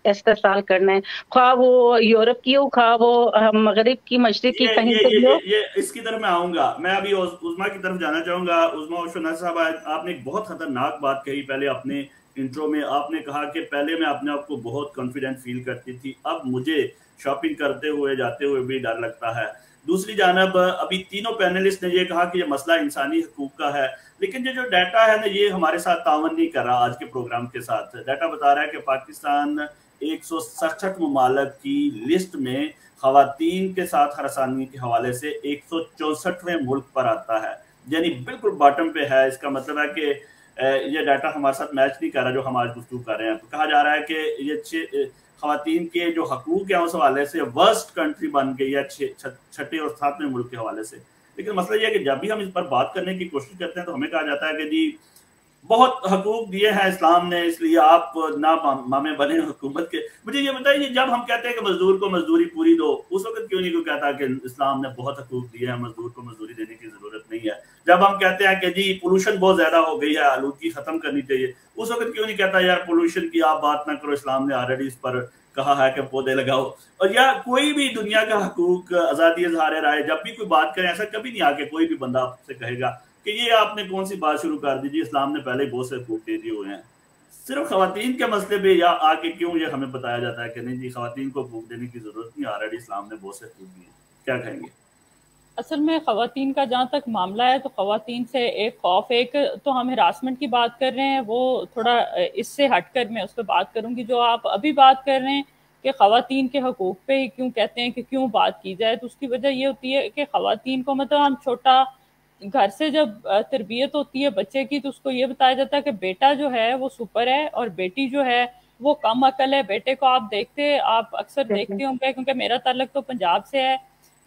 Speaker 4: استحصال کرنا ہے۔ خواہ وہ یورپ کی ہو خواہ وہ مغرب کی مشرق کی کہیں سے بھی ہو۔
Speaker 1: اس کی طرف میں آؤں گا۔ میں ابھی عظما کی طرف جانا چاہوں گا۔ عظما اور شنہ صاحب آپ نے ایک بہت خطرناک بات کہی۔ پہلے اپنے انٹرو میں آپ نے کہا کہ پہلے میں اپنے آپ کو بہت کانفیڈنٹ فیل کرتی تھی۔ اب مجھے شاپنگ کرتے ہوئے جاتے ہوئے بھی ڈر لگتا ہے۔ دوسری جانب ابھی تینوں پینلسٹ نے یہ کہا کہ یہ مسئلہ انسانی حقوق کا ہے۔ لیکن یہ جو ڈیٹا ہے نا، یہ ہمارے ساتھ تعاون نہیں کر رہا آج کے پروگرام کے ساتھ۔ ڈیٹا بتا رہا ہے کہ پاکستان ایک سو سڑسٹھ ممالک کی لسٹ میں خواتین کے ساتھ ہرسانی کے حوالے سے ایک سو چونسٹھویں ملک پر آتا ہے۔ یعنی بالکل باٹم پہ ہے۔ اس کا مطلب ہے کہ یہ ڈیٹا ہمارے ساتھ میچ نہیں کر رہا جو ہم آج گفتگو کر رہے ہیں۔ تو کہا جا رہا ہے کہ یہ خواتین کے جو حقوق ہیں اس حوالے سے ورسٹ کنٹری بن گئی ہے چھٹے اور ساتویں ملک کے حوالے سے۔ لیکن مسئلہ یہ ہے کہ جب بھی ہم اس پر بات کرنے کی کوشش کرتے ہیں تو ہمیں کہا جاتا ہے کہ جی بہت حقوق دیے ہیں اسلام نے، اس لیے آپ نہ مامے بنے حکومت کے۔ مجھے یہ بتائیے، جب ہم کہتے ہیں کہ مزدور کو مزدوری پوری دو، اس وقت کیوں نہیں کوئی کہتا کہ اسلام نے بہت حقوق دیے ہیں، مزدور کو مزدوری دینے کی ضرورت نہیں ہے؟ جب ہم کہتے ہیں کہ جی پولوشن بہت زیادہ ہو گئی ہے، آلودگی ختم کرنی چاہیے، اس وقت کیوں نہیں کہتا یار پولوشن کی آپ بات نہ کرو، اسلام نے آلریڈی اس پر کہا ہے کہ پودے لگاؤ۔ اور یا کوئی بھی دنیا کا حقوق، آزادی، اظہار رائے، جب بھی کوئی بات کرے، ایسا کبھی نہیں آ کے کوئی بھی بندہ آپ سے کہے گا کہ یہ آپ نے کون سی بات شروع کر دی جی؟ اسلام نے پہلے بہت سے حقوق دے دیے ہوئے ہیں۔ صرف خواتین کے مسئلے پہ یا آ کے کیوں یہ ہمیں بتایا جاتا ہے کہ نہیں جی خواتین کو حقوق دینے کی ضرورت نہیں آلریڈی اسلام نے بہت سے حقوق دیے۔ کیا کہیں گے؟
Speaker 2: اصل میں خواتین کا جہاں تک معاملہ ہے تو خواتین سے ایک خوف ایک تو ہم ہراسمنٹ کی بات کر رہے ہیں وہ تھوڑا اس سے ہٹ کر میں اس پہ بات کروں گی۔ جو آپ ابھی بات کر رہے ہیں کہ خواتین کے حقوق پہ کیوں کہتے ہیں کہ کیوں بات کی جائے تو اس کی وجہ یہ ہوتی ہے کہ خواتین کو مطلب ہم چھوٹا گھر سے جب تربیت ہوتی ہے بچے کی تو اس کو یہ بتایا جاتا ہے کہ بیٹا جو ہے وہ سپر ہے اور بیٹی جو ہے وہ کم عقل ہے۔ بیٹے کو آپ دیکھتے آپ اکثر دیکھتے ہوں گے کیونکہ میرا تعلق تو پنجاب سے ہے۔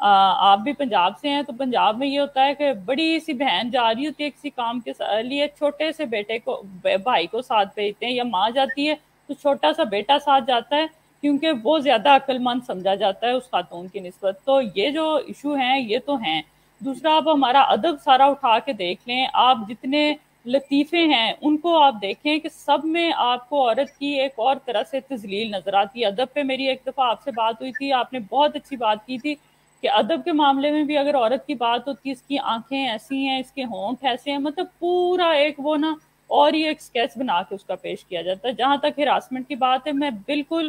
Speaker 2: آپ بھی پنجاب سے ہیں تو پنجاب میں یہ ہوتا ہے کہ بڑی سی بہن جا رہی ہوتی ہے کسی کام کے لیے چھوٹے سے بیٹے کو بھائی کو ساتھ بھیجتے ہیں یا ماں جاتی ہے تو چھوٹا سا بیٹا ساتھ جاتا ہے کیونکہ وہ زیادہ عقل مند سمجھا جاتا ہے اس خاتون کی نسبت۔ تو یہ جو ایشو ہیں، یہ تو ہیں۔ دوسرا، آپ ہمارا ادب سارا اٹھا کے دیکھ لیں۔ آپ جتنے لطیفے ہیں، ان کو آپ دیکھیں کہ سب میں آپ کو عورت کی ایک اور طرح سے تزلیل نظر آتی۔ ہے ادب پہ میری ایک دفعہ آپ سے بات ہوئی تھی، آپ نے بہت اچھی بات کی تھی۔ کہ ادب کے معاملے میں بھی اگر عورت کی بات ہوتی ہے اس کی آنکھیں ایسی ہیں، اس کے ہونٹ ایسے ہیں مطلب پورا ایک وہ نا اور یہ ایک اسکیچ بنا کے اس کا پیش کیا جاتا ہے۔ جہاں تک ہراسمنٹ کی بات ہے، میں بالکل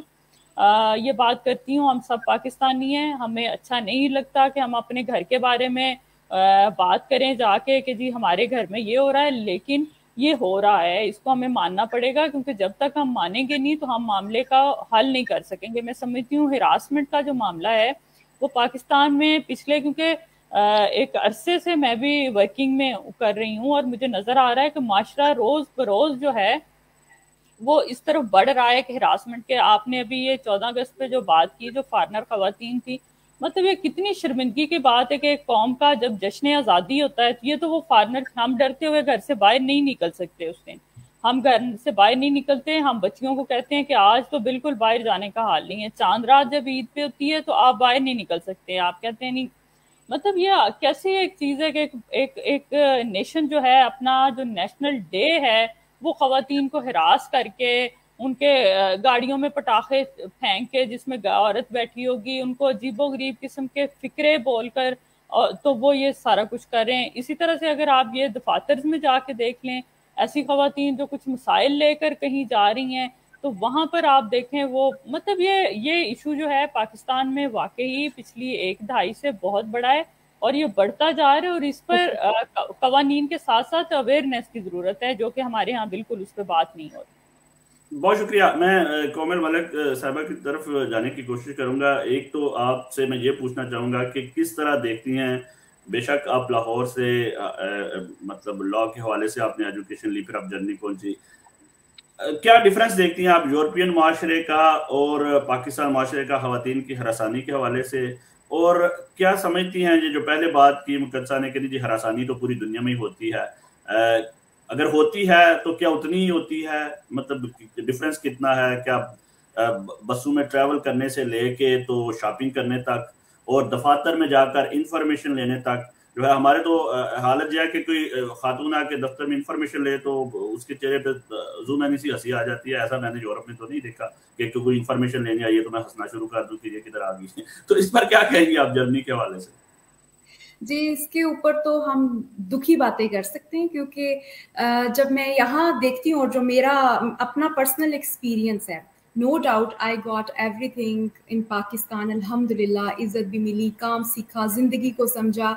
Speaker 2: یہ بات کرتی ہوں، ہم سب پاکستانی ہیں، ہمیں اچھا نہیں لگتا کہ ہم اپنے گھر کے بارے میں بات کریں جا کے کہ جی ہمارے گھر میں یہ ہو رہا ہے، لیکن یہ ہو رہا ہے، اس کو ہمیں ماننا پڑے گا، کیونکہ جب تک ہم مانیں گے نہیں تو ہم معاملے کا حل نہیں کر سکیں گے۔ میں سمجھتی ہوں ہراسمنٹ کا جو معاملہ ہے وہ پاکستان میں پچھلے، کیونکہ ایک عرصے سے میں بھی ورکنگ میں کر رہی ہوں اور مجھے نظر آ رہا ہے کہ معاشرہ روز بروز جو ہے، وہ اس طرف بڑھ رہا ہے کہ ہراسمنٹ کے، آپ نے ابھی یہ چودہ اگست پہ جو بات کی، جو فارنر خواتین تھی مطلب یہ کتنی شرمندگی کی بات ہے کہ ایک قوم کا جب جشن آزادی ہوتا ہے، یہ تو وہ فارنر ہم ڈرتے ہوئے گھر سے باہر نہیں نکل سکتے اس دن۔ ہم گھر سے باہر نہیں نکلتے، ہم بچیوں کو کہتے ہیں کہ آج تو بالکل باہر جانے کا حال نہیں ہے۔ چاند رات جب عید پہ ہوتی ہے تو آپ باہر نہیں نکل سکتے، آپ کہتے ہیں نہیں۔ مطلب یہ کیسی ایک چیز ہے کہ ایک ایک نیشن جو ہے، اپنا جو نیشنل ڈے ہے، وہ خواتین کو ہراس کر کے ان کے گاڑیوں میں پٹاخے پھینک کے، جس میں عورت بیٹھی ہوگی، ان کو عجیب و غریب قسم کے فکرے بول کر تو وہ یہ سارا کچھ کر رہے ہیں۔ اسی طرح سے اگر آپ یہ دفاتر میں جا کے دیکھ لیں ایسی خواتین جو کچھ مسائل لے کر کہیں جا رہی ہیں تو وہاں پر آپ دیکھیں وہ مطلب یہ یہ ایشو جو ہے پاکستان میں واقعی پچھلی ایک دہائی سے بہت بڑا ہے اور یہ بڑھتا جا رہا ہے اور اس پر قوانین کے ساتھ ساتھ اویئرنیس کی ضرورت ہے جو کہ ہمارے ہاں بالکل اس پہ بات نہیں ہوتی
Speaker 1: بہت شکریہ۔ میں کومل ملک صاحبہ کی طرف جانے کی کوشش کروں گا۔ ایک تو آپ سے میں یہ پوچھنا چاہوں گا کہ کس طرح دیکھتی ہیں بے شک آپ لاہور سے مطلب لا کے حوالے سے آپ نے ایجوکیشن لی، پھر آپ جرنی پہنچی۔ کیا ڈفرنس دیکھتی ہیں آپ یورپین معاشرے کا اور پاکستان معاشرے کا خواتین کی ہراسانی کے حوالے سے؟ اور کیا سمجھتی ہیں جو پہلے بات کی، مقدسہ نے کہ جی ہراسانی تو پوری دنیا میں ہی ہوتی ہے۔ اگر ہوتی ہے تو کیا اتنی ہی ہوتی ہے؟ مطلب ڈفرینس کتنا ہے؟ کیا بسوں میں ٹریول کرنے سے لے کے تو شاپنگ کرنے تک اور دفاتر میں جا کر انفارمیشن لینے تک، جو ہے، ہمارے تو حالت یہ ہے کہ کوئی خاتون آ کے دفتر میں انفارمیشن لے تو اس کے چہرے پہ زوم سی ہنسی آ جاتی ہے، ایسا میں نے یورپ میں تو نہیں دیکھا کہ کوئی انفارمیشن لینے آئیے تو میں ہنسنا شروع کر دوں کہ یہ کدھر آ گئی تو اس پر کیا کہیں گی آپ جرنی کے حوالے سے؟
Speaker 3: جی اس کے اوپر تو ہم دکھی باتیں کر سکتے ہیں، کیونکہ جب میں یہاں دیکھتی ہوں اور جو میرا اپنا پرسنل ایکسپیرینس ہے no doubt I got everything in Pakistan الحمد للہ عزت بھی ملی کام سیکھا زندگی کو سمجھا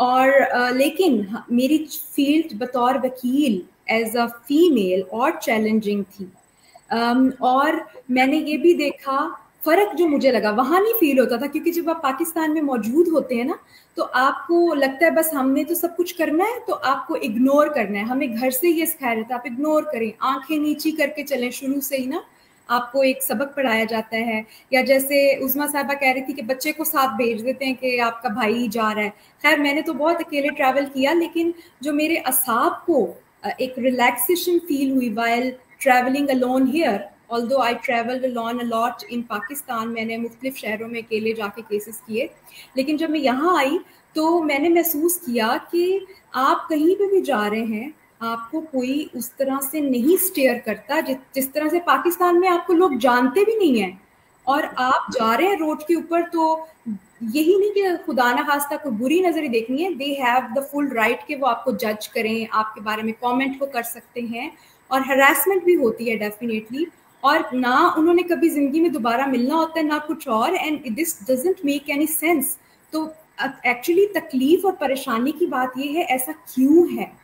Speaker 3: اور لیکن میری فیلڈ بطور وکیل ایز اے فیمیل اور چیلنجنگ تھی اور میں نے یہ بھی دیکھا فرق جو مجھے لگا وہاں نہیں فیل ہوتا تھا کیونکہ جب آپ پاکستان میں موجود ہوتے ہیں نا تو آپ کو لگتا ہے بس ہم نے تو سب کچھ کرنا ہے تو آپ کو اگنور کرنا ہے ہمیں گھر سے یہ سکھایا جاتا ہے آپ اگنور کریں آنکھیں نیچی کر کے چلیں شروع سے ہی نا آپ کو ایک سبق پڑھایا جاتا ہے، یا جیسے عظما صاحبہ کہہ رہی تھی کہ بچے کو ساتھ بھیج دیتے ہیں کہ آپ کا بھائی جا رہا ہے۔ خیر، میں نے تو بہت اکیلے ٹریول کیا، لیکن جو میرے اصحاب کو ایک ریلیکسیشن فیل ہوئی while travelling alone here although I travel alone a lot in Pakistan میں نے مختلف شہروں میں اکیلے جا کے کیسز کیے۔ لیکن جب میں یہاں آئی تو میں نے محسوس کیا کہ آپ کہیں پہ بھی جا رہے ہیں آپ کو کوئی اس طرح سے نہیں اسٹیئر کرتا جس طرح سے پاکستان میں آپ کو لوگ جانتے بھی نہیں ہیں۔ اور آپ جا رہے ہیں روڈ کے اوپر تو یہی نہیں کہ خدا نہ خاصہ کوئی بری نظر ہی دیکھنی ہے they have the full right کہ وہ آپ کو جج کریں، آپ کے بارے میں کامنٹ کو کر سکتے ہیں۔ اور ہراسمنٹ بھی ہوتی ہے ڈیفینیٹلی اور نہ انہوں نے کبھی زندگی میں دوبارہ ملنا ہوتا ہے، نہ کچھ اور۔ And this doesn't make any sense تو ایکچولی تکلیف اور پریشانی کی بات یہ ہے، ایسا کیوں ہے؟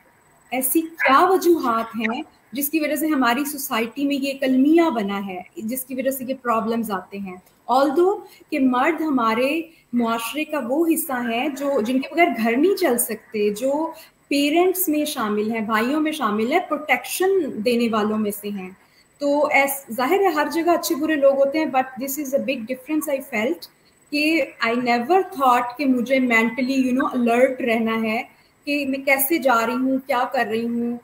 Speaker 3: ایسی کیا وجوہات ہیں جس کی وجہ سے ہماری سوسائٹی میں یہ کلمیہ بنا ہے، جس کی وجہ سے یہ پرابلمز آتے ہیں؟ آل دو کہ مرد ہمارے معاشرے کا وہ حصہ ہے جو، جن کے بغیر گھر نہیں چل سکتے، جو پیرنٹس میں شامل ہیں، بھائیوں میں شامل ہے پروٹیکشن دینے والوں میں سے ہیں۔ تو ایس، ظاہر ہے ہر جگہ اچھے برے لوگ ہوتے ہیں but this is a big difference I felt کہ آئی نیور تھاٹ کہ مجھے مینٹلی یو نو الرٹ رہنا ہے۔ کہ میں کیسے جا رہی ہوں، کیا کر رہی ہوں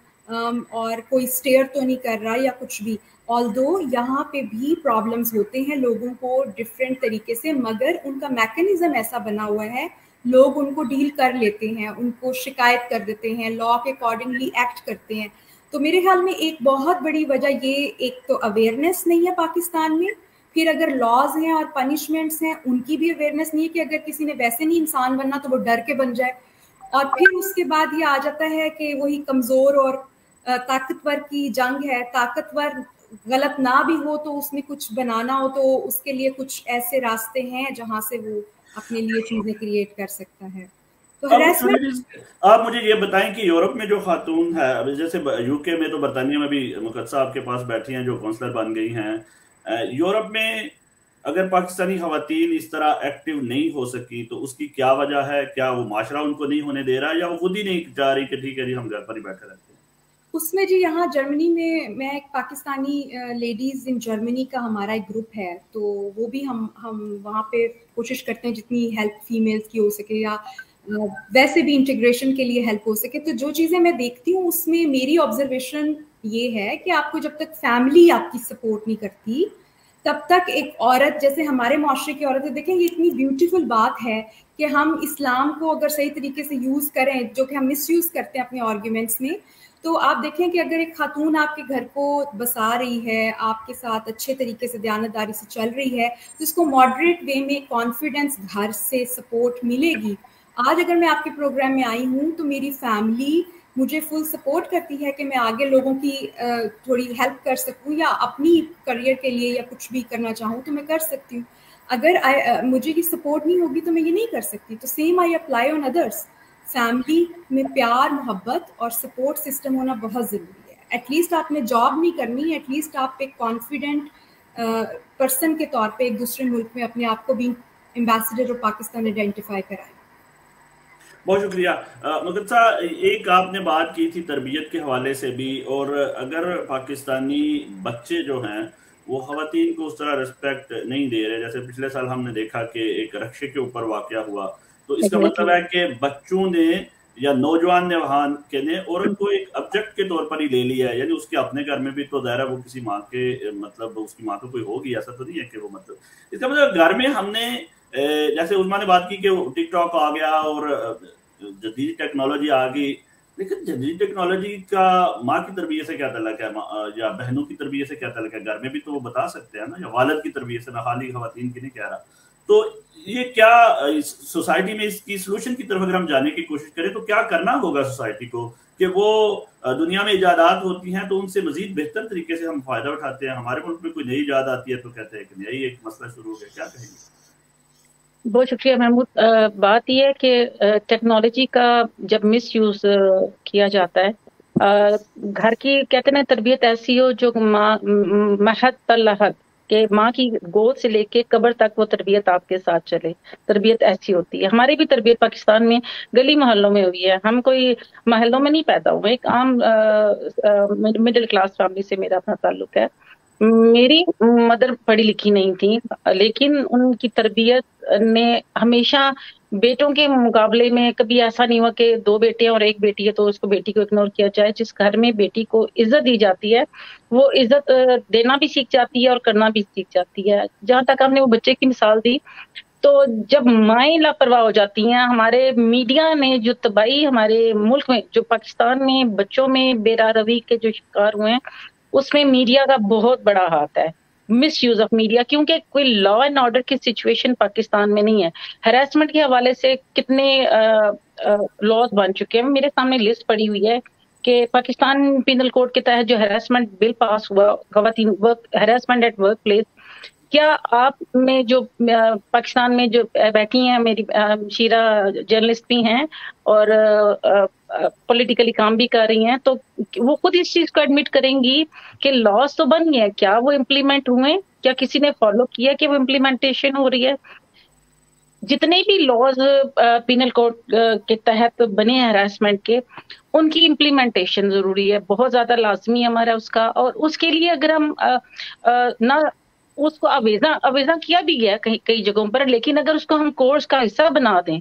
Speaker 3: اور کوئی اسٹیئر تو نہیں کر رہا یا کچھ بھی۔ آل دو یہاں پہ بھی پرابلمس ہوتے ہیں لوگوں کو ڈفرینٹ طریقے سے، مگر ان کا میکینزم ایسا بنا ہوا ہے، لوگ ان کو ڈیل کر لیتے ہیں، ان کو شکایت کر دیتے ہیں لا کے اکارڈنگلی ایکٹ کرتے ہیں۔ تو میرے خیال میں ایک بہت بڑی وجہ یہ ایک تو اویئرنیس نہیں ہے پاکستان میں، پھر اگر لاز ہیں اور پنشمنٹس ہیں، ان کی بھی اویئرنیس نہیں ہے کہ اگر کسی نے ویسے نہیں انسان بننا تو وہ ڈر کے بن جائے۔ اور پھر اس کے بعد یہ آ جاتا ہے کہ وہی کمزور اور طاقتور کی جنگ ہے۔ طاقتور غلط نہ بھی ہو تو اس میں کچھ بنانا ہو تو اس کے لیے کچھ ایسے راستے ہیں جہاں سے وہ اپنے لیے چیزیں کریٹ کر سکتا ہے۔
Speaker 1: آپ مجھے یہ بتائیں کہ یورپ میں جو خاتون ہے جیسے یو کے میں تو برطانیہ میں بھی مقدسہ آپ کے پاس بیٹھی ہیں جو کونسلر بن گئی ہیں۔ یورپ میں اگر پاکستانی خواتین اس طرح ایکٹیو نہیں ہو سکی تو اس کی کیا وجہ ہے؟ کیا وہ معاشرہ ان کو نہیں ہونے دے رہا یا وہ خود ہی نہیں چاہ رہی کہ ٹھیک ہے جی ہم گھر پر ہی بیٹھے رہتے ہیں؟
Speaker 3: اس میں جی یہاں جرمنی میں میں ایک پاکستانی لیڈیز ان جرمنی کا ہمارا ایک گروپ ہے، تو وہ بھی ہم ہم وہاں پہ کوشش کرتے ہیں جتنی ہیلپ فیمیلز کی ہو سکے یا ویسے بھی انٹیگریشن کے لیے ہیلپ ہو سکے۔ تو جو چیزیں میں دیکھتی ہوں، اس میں میری آبزرویشن یہ ہے کہ آپ کو جب تک فیملی آپ کی سپورٹ نہیں کرتی تب تک ایک عورت، جیسے ہمارے معاشرے کی عورتیں، دیکھیں یہ اتنی بیوٹیفل بات ہے کہ ہم اسلام کو اگر صحیح طریقے سے یوز کریں، جو کہ ہم مس یوز کرتے ہیں اپنے آرگیومنٹس میں، تو آپ دیکھیں کہ اگر ایک خاتون آپ کے گھر کو بسا رہی ہے، آپ کے ساتھ اچھے طریقے سے دیانتداری سے چل رہی ہے، تو اس کو ماڈریٹ وے میں کانفیڈینس گھر سے سپورٹ ملے گی۔ آج اگر میں آپ کے پروگرام میں آئی ہوں، تو میری فیملی مجھے فل سپورٹ کرتی ہے کہ میں آگے لوگوں کی تھوڑی ہیلپ کر سکوں یا اپنی کریئر کے لیے یا کچھ بھی کرنا چاہوں تو میں کر سکتی ہوں۔ اگر مجھے یہ سپورٹ نہیں ہوگی تو میں یہ نہیں کر سکتی۔ تو same I apply on others family میں پیار، محبت اور سپورٹ سسٹم ہونا بہت ضروری ہے۔ ایٹ لیسٹ آپ نے جاب نہیں کرنی ایٹ لیسٹ آپ ایک کانفیڈنٹ پرسن کے طور پہ ایک دوسرے ملک میں اپنے آپ کو بھی امبیسڈر اور پاکستان آئیڈینٹیفائی کرائیں۔
Speaker 1: بہت شکریہ۔ مگر صاحب ایک آپ نے بات کی تھی تربیت کے حوالے سے بھی اور اگر پاکستانی بچے جو ہیں وہ خواتین کو اس طرح رسپیکٹ نہیں دے رہے جیسے پچھلے سال ہم نے دیکھا کہ ایک رکشے کے اوپر واقعہ ہوا تو اس کا مطلب ہے کہ بچوں نے یا نوجوان نے وہاں کے نے عورت کو ایک آبجیکٹ کے طور پر ہی لے لیا ہے یعنی اس کے اپنے گھر میں بھی تو ظاہر ہے وہ کسی ماں کے مطلب اس کی ماں تو کوئی ہوگی، ایسا تو نہیں ہے کہ وہ مطلب۔ اس کا مطلب گھر میں ہم نے جیسے عثمان نے بات کی کہ ٹک ٹاک آ گیا اور جدید ٹیکنالوجی آ گئی۔ لیکن جدید ٹیکنالوجی کا ماں کی تربیت سے کیا تعلق ہے؟ یا بہنوں کی تربیت سے کیا تعلق ہے؟ گھر میں بھی تو وہ بتا سکتے ہیں نا، یا والد کی تربیت سے، نہ خالی خواتین کی نہیں کہہ رہا۔ تو یہ کیا سوسائٹی میں اس کی سلوشن کی طرف اگر ہم جانے کی کوشش کریں تو کیا کرنا ہوگا سوسائٹی کو کہ وہ دنیا میں ایجادات ہوتی ہیں تو ان سے مزید بہتر طریقے سے ہم فائدہ اٹھاتے ہیں؟ ہمارے ملک میں کوئی نئی ایجاد آتی ہے تو کہتے ہیں کہ نئی ایک مسئلہ شروع ہو گیا، کیا کہیں گے؟
Speaker 4: بہت شکریہ محمود۔ بات یہ ہے کہ ٹیکنالوجی کا جب مس یوز کیا جاتا ہے گھر کی کہتے ہیں تربیت ایسی ہو جو محت تلحت کہ ماں کی گود سے لے کے قبر تک وہ تربیت آپ کے ساتھ چلے۔ تربیت ایسی ہوتی ہے۔ ہماری بھی تربیت پاکستان میں گلی محلوں میں ہوئی ہے۔ ہم کوئی محلوں میں نہیں پیدا ہوئے۔ ایک عام مڈل کلاس فیملی سے میرا اپنا تعلق ہے۔ میری مدر پڑھی لکھی نہیں تھی، لیکن ان کی تربیت نے ہمیشہ بیٹوں کے مقابلے میں کبھی ایسا نہیں ہوا کہ دو بیٹے اور ایک بیٹی ہے تو اس کو بیٹی کو اگنور کیا جائے، جس گھر میں بیٹی کو عزت دی جاتی ہے، وہ عزت دینا بھی سیکھ جاتی ہے اور کرنا بھی سیکھ جاتی ہے۔ جہاں تک ہم نے وہ بچے کی مثال دی، تو جب مائیں لاپرواہ ہو جاتی ہیں، ہمارے میڈیا نے جو تباہی ہمارے ملک میں، جو پاکستان میں بچوں میں بیرا روی کے جو شکار ہوئے ہیں اس میں میڈیا کا بہت بڑا ہاتھ ہے۔ مس یوز آف میڈیا کیونکہ کوئی لا اینڈ آرڈر کی سچویشن پاکستان میں نہیں ہے۔ ہراسمنٹ کے حوالے سے کتنے لاس بن چکے ہیں۔ میرے سامنے لسٹ پڑی ہوئی ہے کہ پاکستان پینل کوڈ کے تحت جو ہراسمنٹ بل پاس ہوا، خواتین ہراسمنٹ ایٹ ورک پلیس کیا آپ میں جو پاکستان میں جو بیٹھی ہیں، میری شیرہ جرنلسٹ بھی ہیں اور پولیٹیکلی کام بھی کر رہی ہیں، تو وہ خود اس چیز کو ایڈمٹ کریں گی کہ لاس تو بن گیا، کیا وہ امپلیمنٹ ہوئے؟ کیا کسی نے فالو کیا کہ وہ امپلیمنٹیشن ہو رہی ہے؟ جتنے بھی لاز پینل کوڈ کے تحت بنے ہیں ہراسمنٹ کے، ان کی امپلیمنٹیشن ضروری ہے، بہت زیادہ لازمی ہے ہمارا اس کا، اور اس کے لیے اگر ہم نہ اس کو اویزا اویزا کیا بھی گیا کئی کئی جگہوں پر، لیکن اگر اس کو ہم کورس کا حصہ بنا دیں،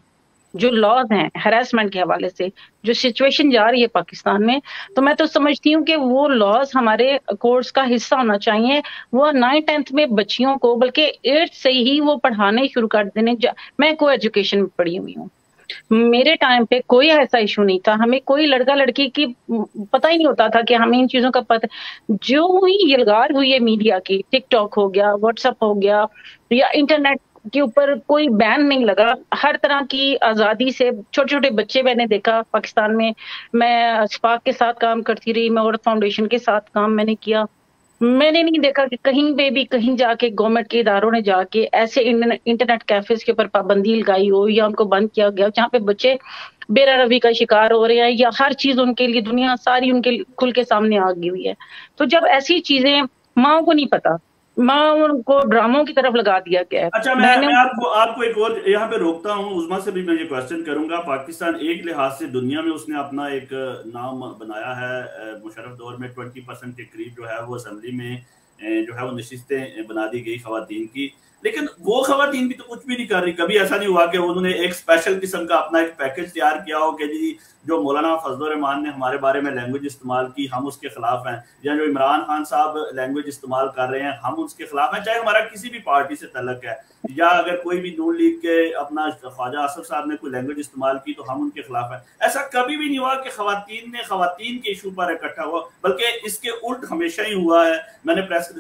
Speaker 4: جو لاز ہیں ہراسمنٹ کے حوالے سے، جو سچویشن جا رہی ہے پاکستان میں، تو میں تو سمجھتی ہوں کہ وہ لاز ہمارے کورس کا حصہ ہونا چاہیے۔ وہ نائن ٹینتھ میں بچیوں کو، بلکہ ایٹھ سے ہی وہ پڑھانے شروع کر دینے۔ میں کو ایجوکیشن میں پڑھی ہوئی ہوں۔ میرے ٹائم پہ کوئی ایسا ایشو نہیں تھا۔ ہمیں کوئی لڑکا لڑکی کی پتہ ہی نہیں ہوتا تھا کہ ہمیں ان چیزوں کا پتہ جو ہوئی یلگار ہوئی ہے میڈیا کی ٹک ٹاک ہو گیا واٹس اپ ہو گیا یا انٹرنیٹ کے اوپر کوئی بین نہیں لگا۔ ہر طرح کی آزادی سے چھوٹے چھوٹے بچے میں نے دیکھا۔ پاکستان میں میں اسپاک کے ساتھ کام کرتی رہی، میں عورت فاؤنڈیشن کے ساتھ کام میں نے کیا۔ میں نے نہیں دیکھا کہ کہیں پہ بھی کہیں جا کے گورنمنٹ کے اداروں نے جا کے ایسے انٹرنیٹ کیفیز کے اوپر پابندی لگائی ہو یا ان کو بند کیا گیا جہاں پہ بچے بیرا روی کا شکار ہو رہے ہیں یا ہر چیز ان کے لیے، دنیا ساری ان کے کھل کے سامنے آ گئی ہوئی ہے۔ تو جب ایسی چیزیں ماں کو نہیں پتا ماں ان کو ڈراموں کی طرف لگا دیا گیا
Speaker 1: اچھا میں, آپ کو آپ کو ایک اور یہاں پہ روکتا ہوں عظما سے بھی میں یہ کوشچن کروں گا۔ پاکستان ایک لحاظ سے دنیا میں اس نے اپنا ایک نام بنایا ہے مشرف دور میں ٹوینٹی پرسنٹ کے قریب جو ہے وہ اسمبلی میں Eh, جو ہے وہ نشستیں eh, بنا دی گئی خواتین کی۔ لیکن وہ خواتین بھی تو کچھ بھی نہیں کر رہی۔ کبھی ایسا نہیں ہوا کہ انہوں نے ایک اسپیشل قسم کا اپنا ایک پیکج تیار کیا ہو کہ جی جو مولانا فضل الرحمان نے ہمارے بارے میں لینگویج استعمال کی، ہم اس کے خلاف ہیں۔ یا جو عمران خان صاحب لینگویج استعمال کر رہے ہیں، ہم اس کے خلاف ہیں۔ چاہے ہمارا کسی بھی پارٹی سے تعلق ہے۔ یا اگر کوئی بھی نون لیگ کے اپنا خواجہ آصف صاحب نے کوئی لینگویج استعمال کی تو ہم ان کے خلاف ہیں۔ ایسا کبھی بھی نہیں ہوا کہ خواتین نے خواتین کے ایشو پر اکٹھا ہوا، بلکہ اس کے الٹ ہمیشہ ہی ہوا ہے۔ میں نے پریس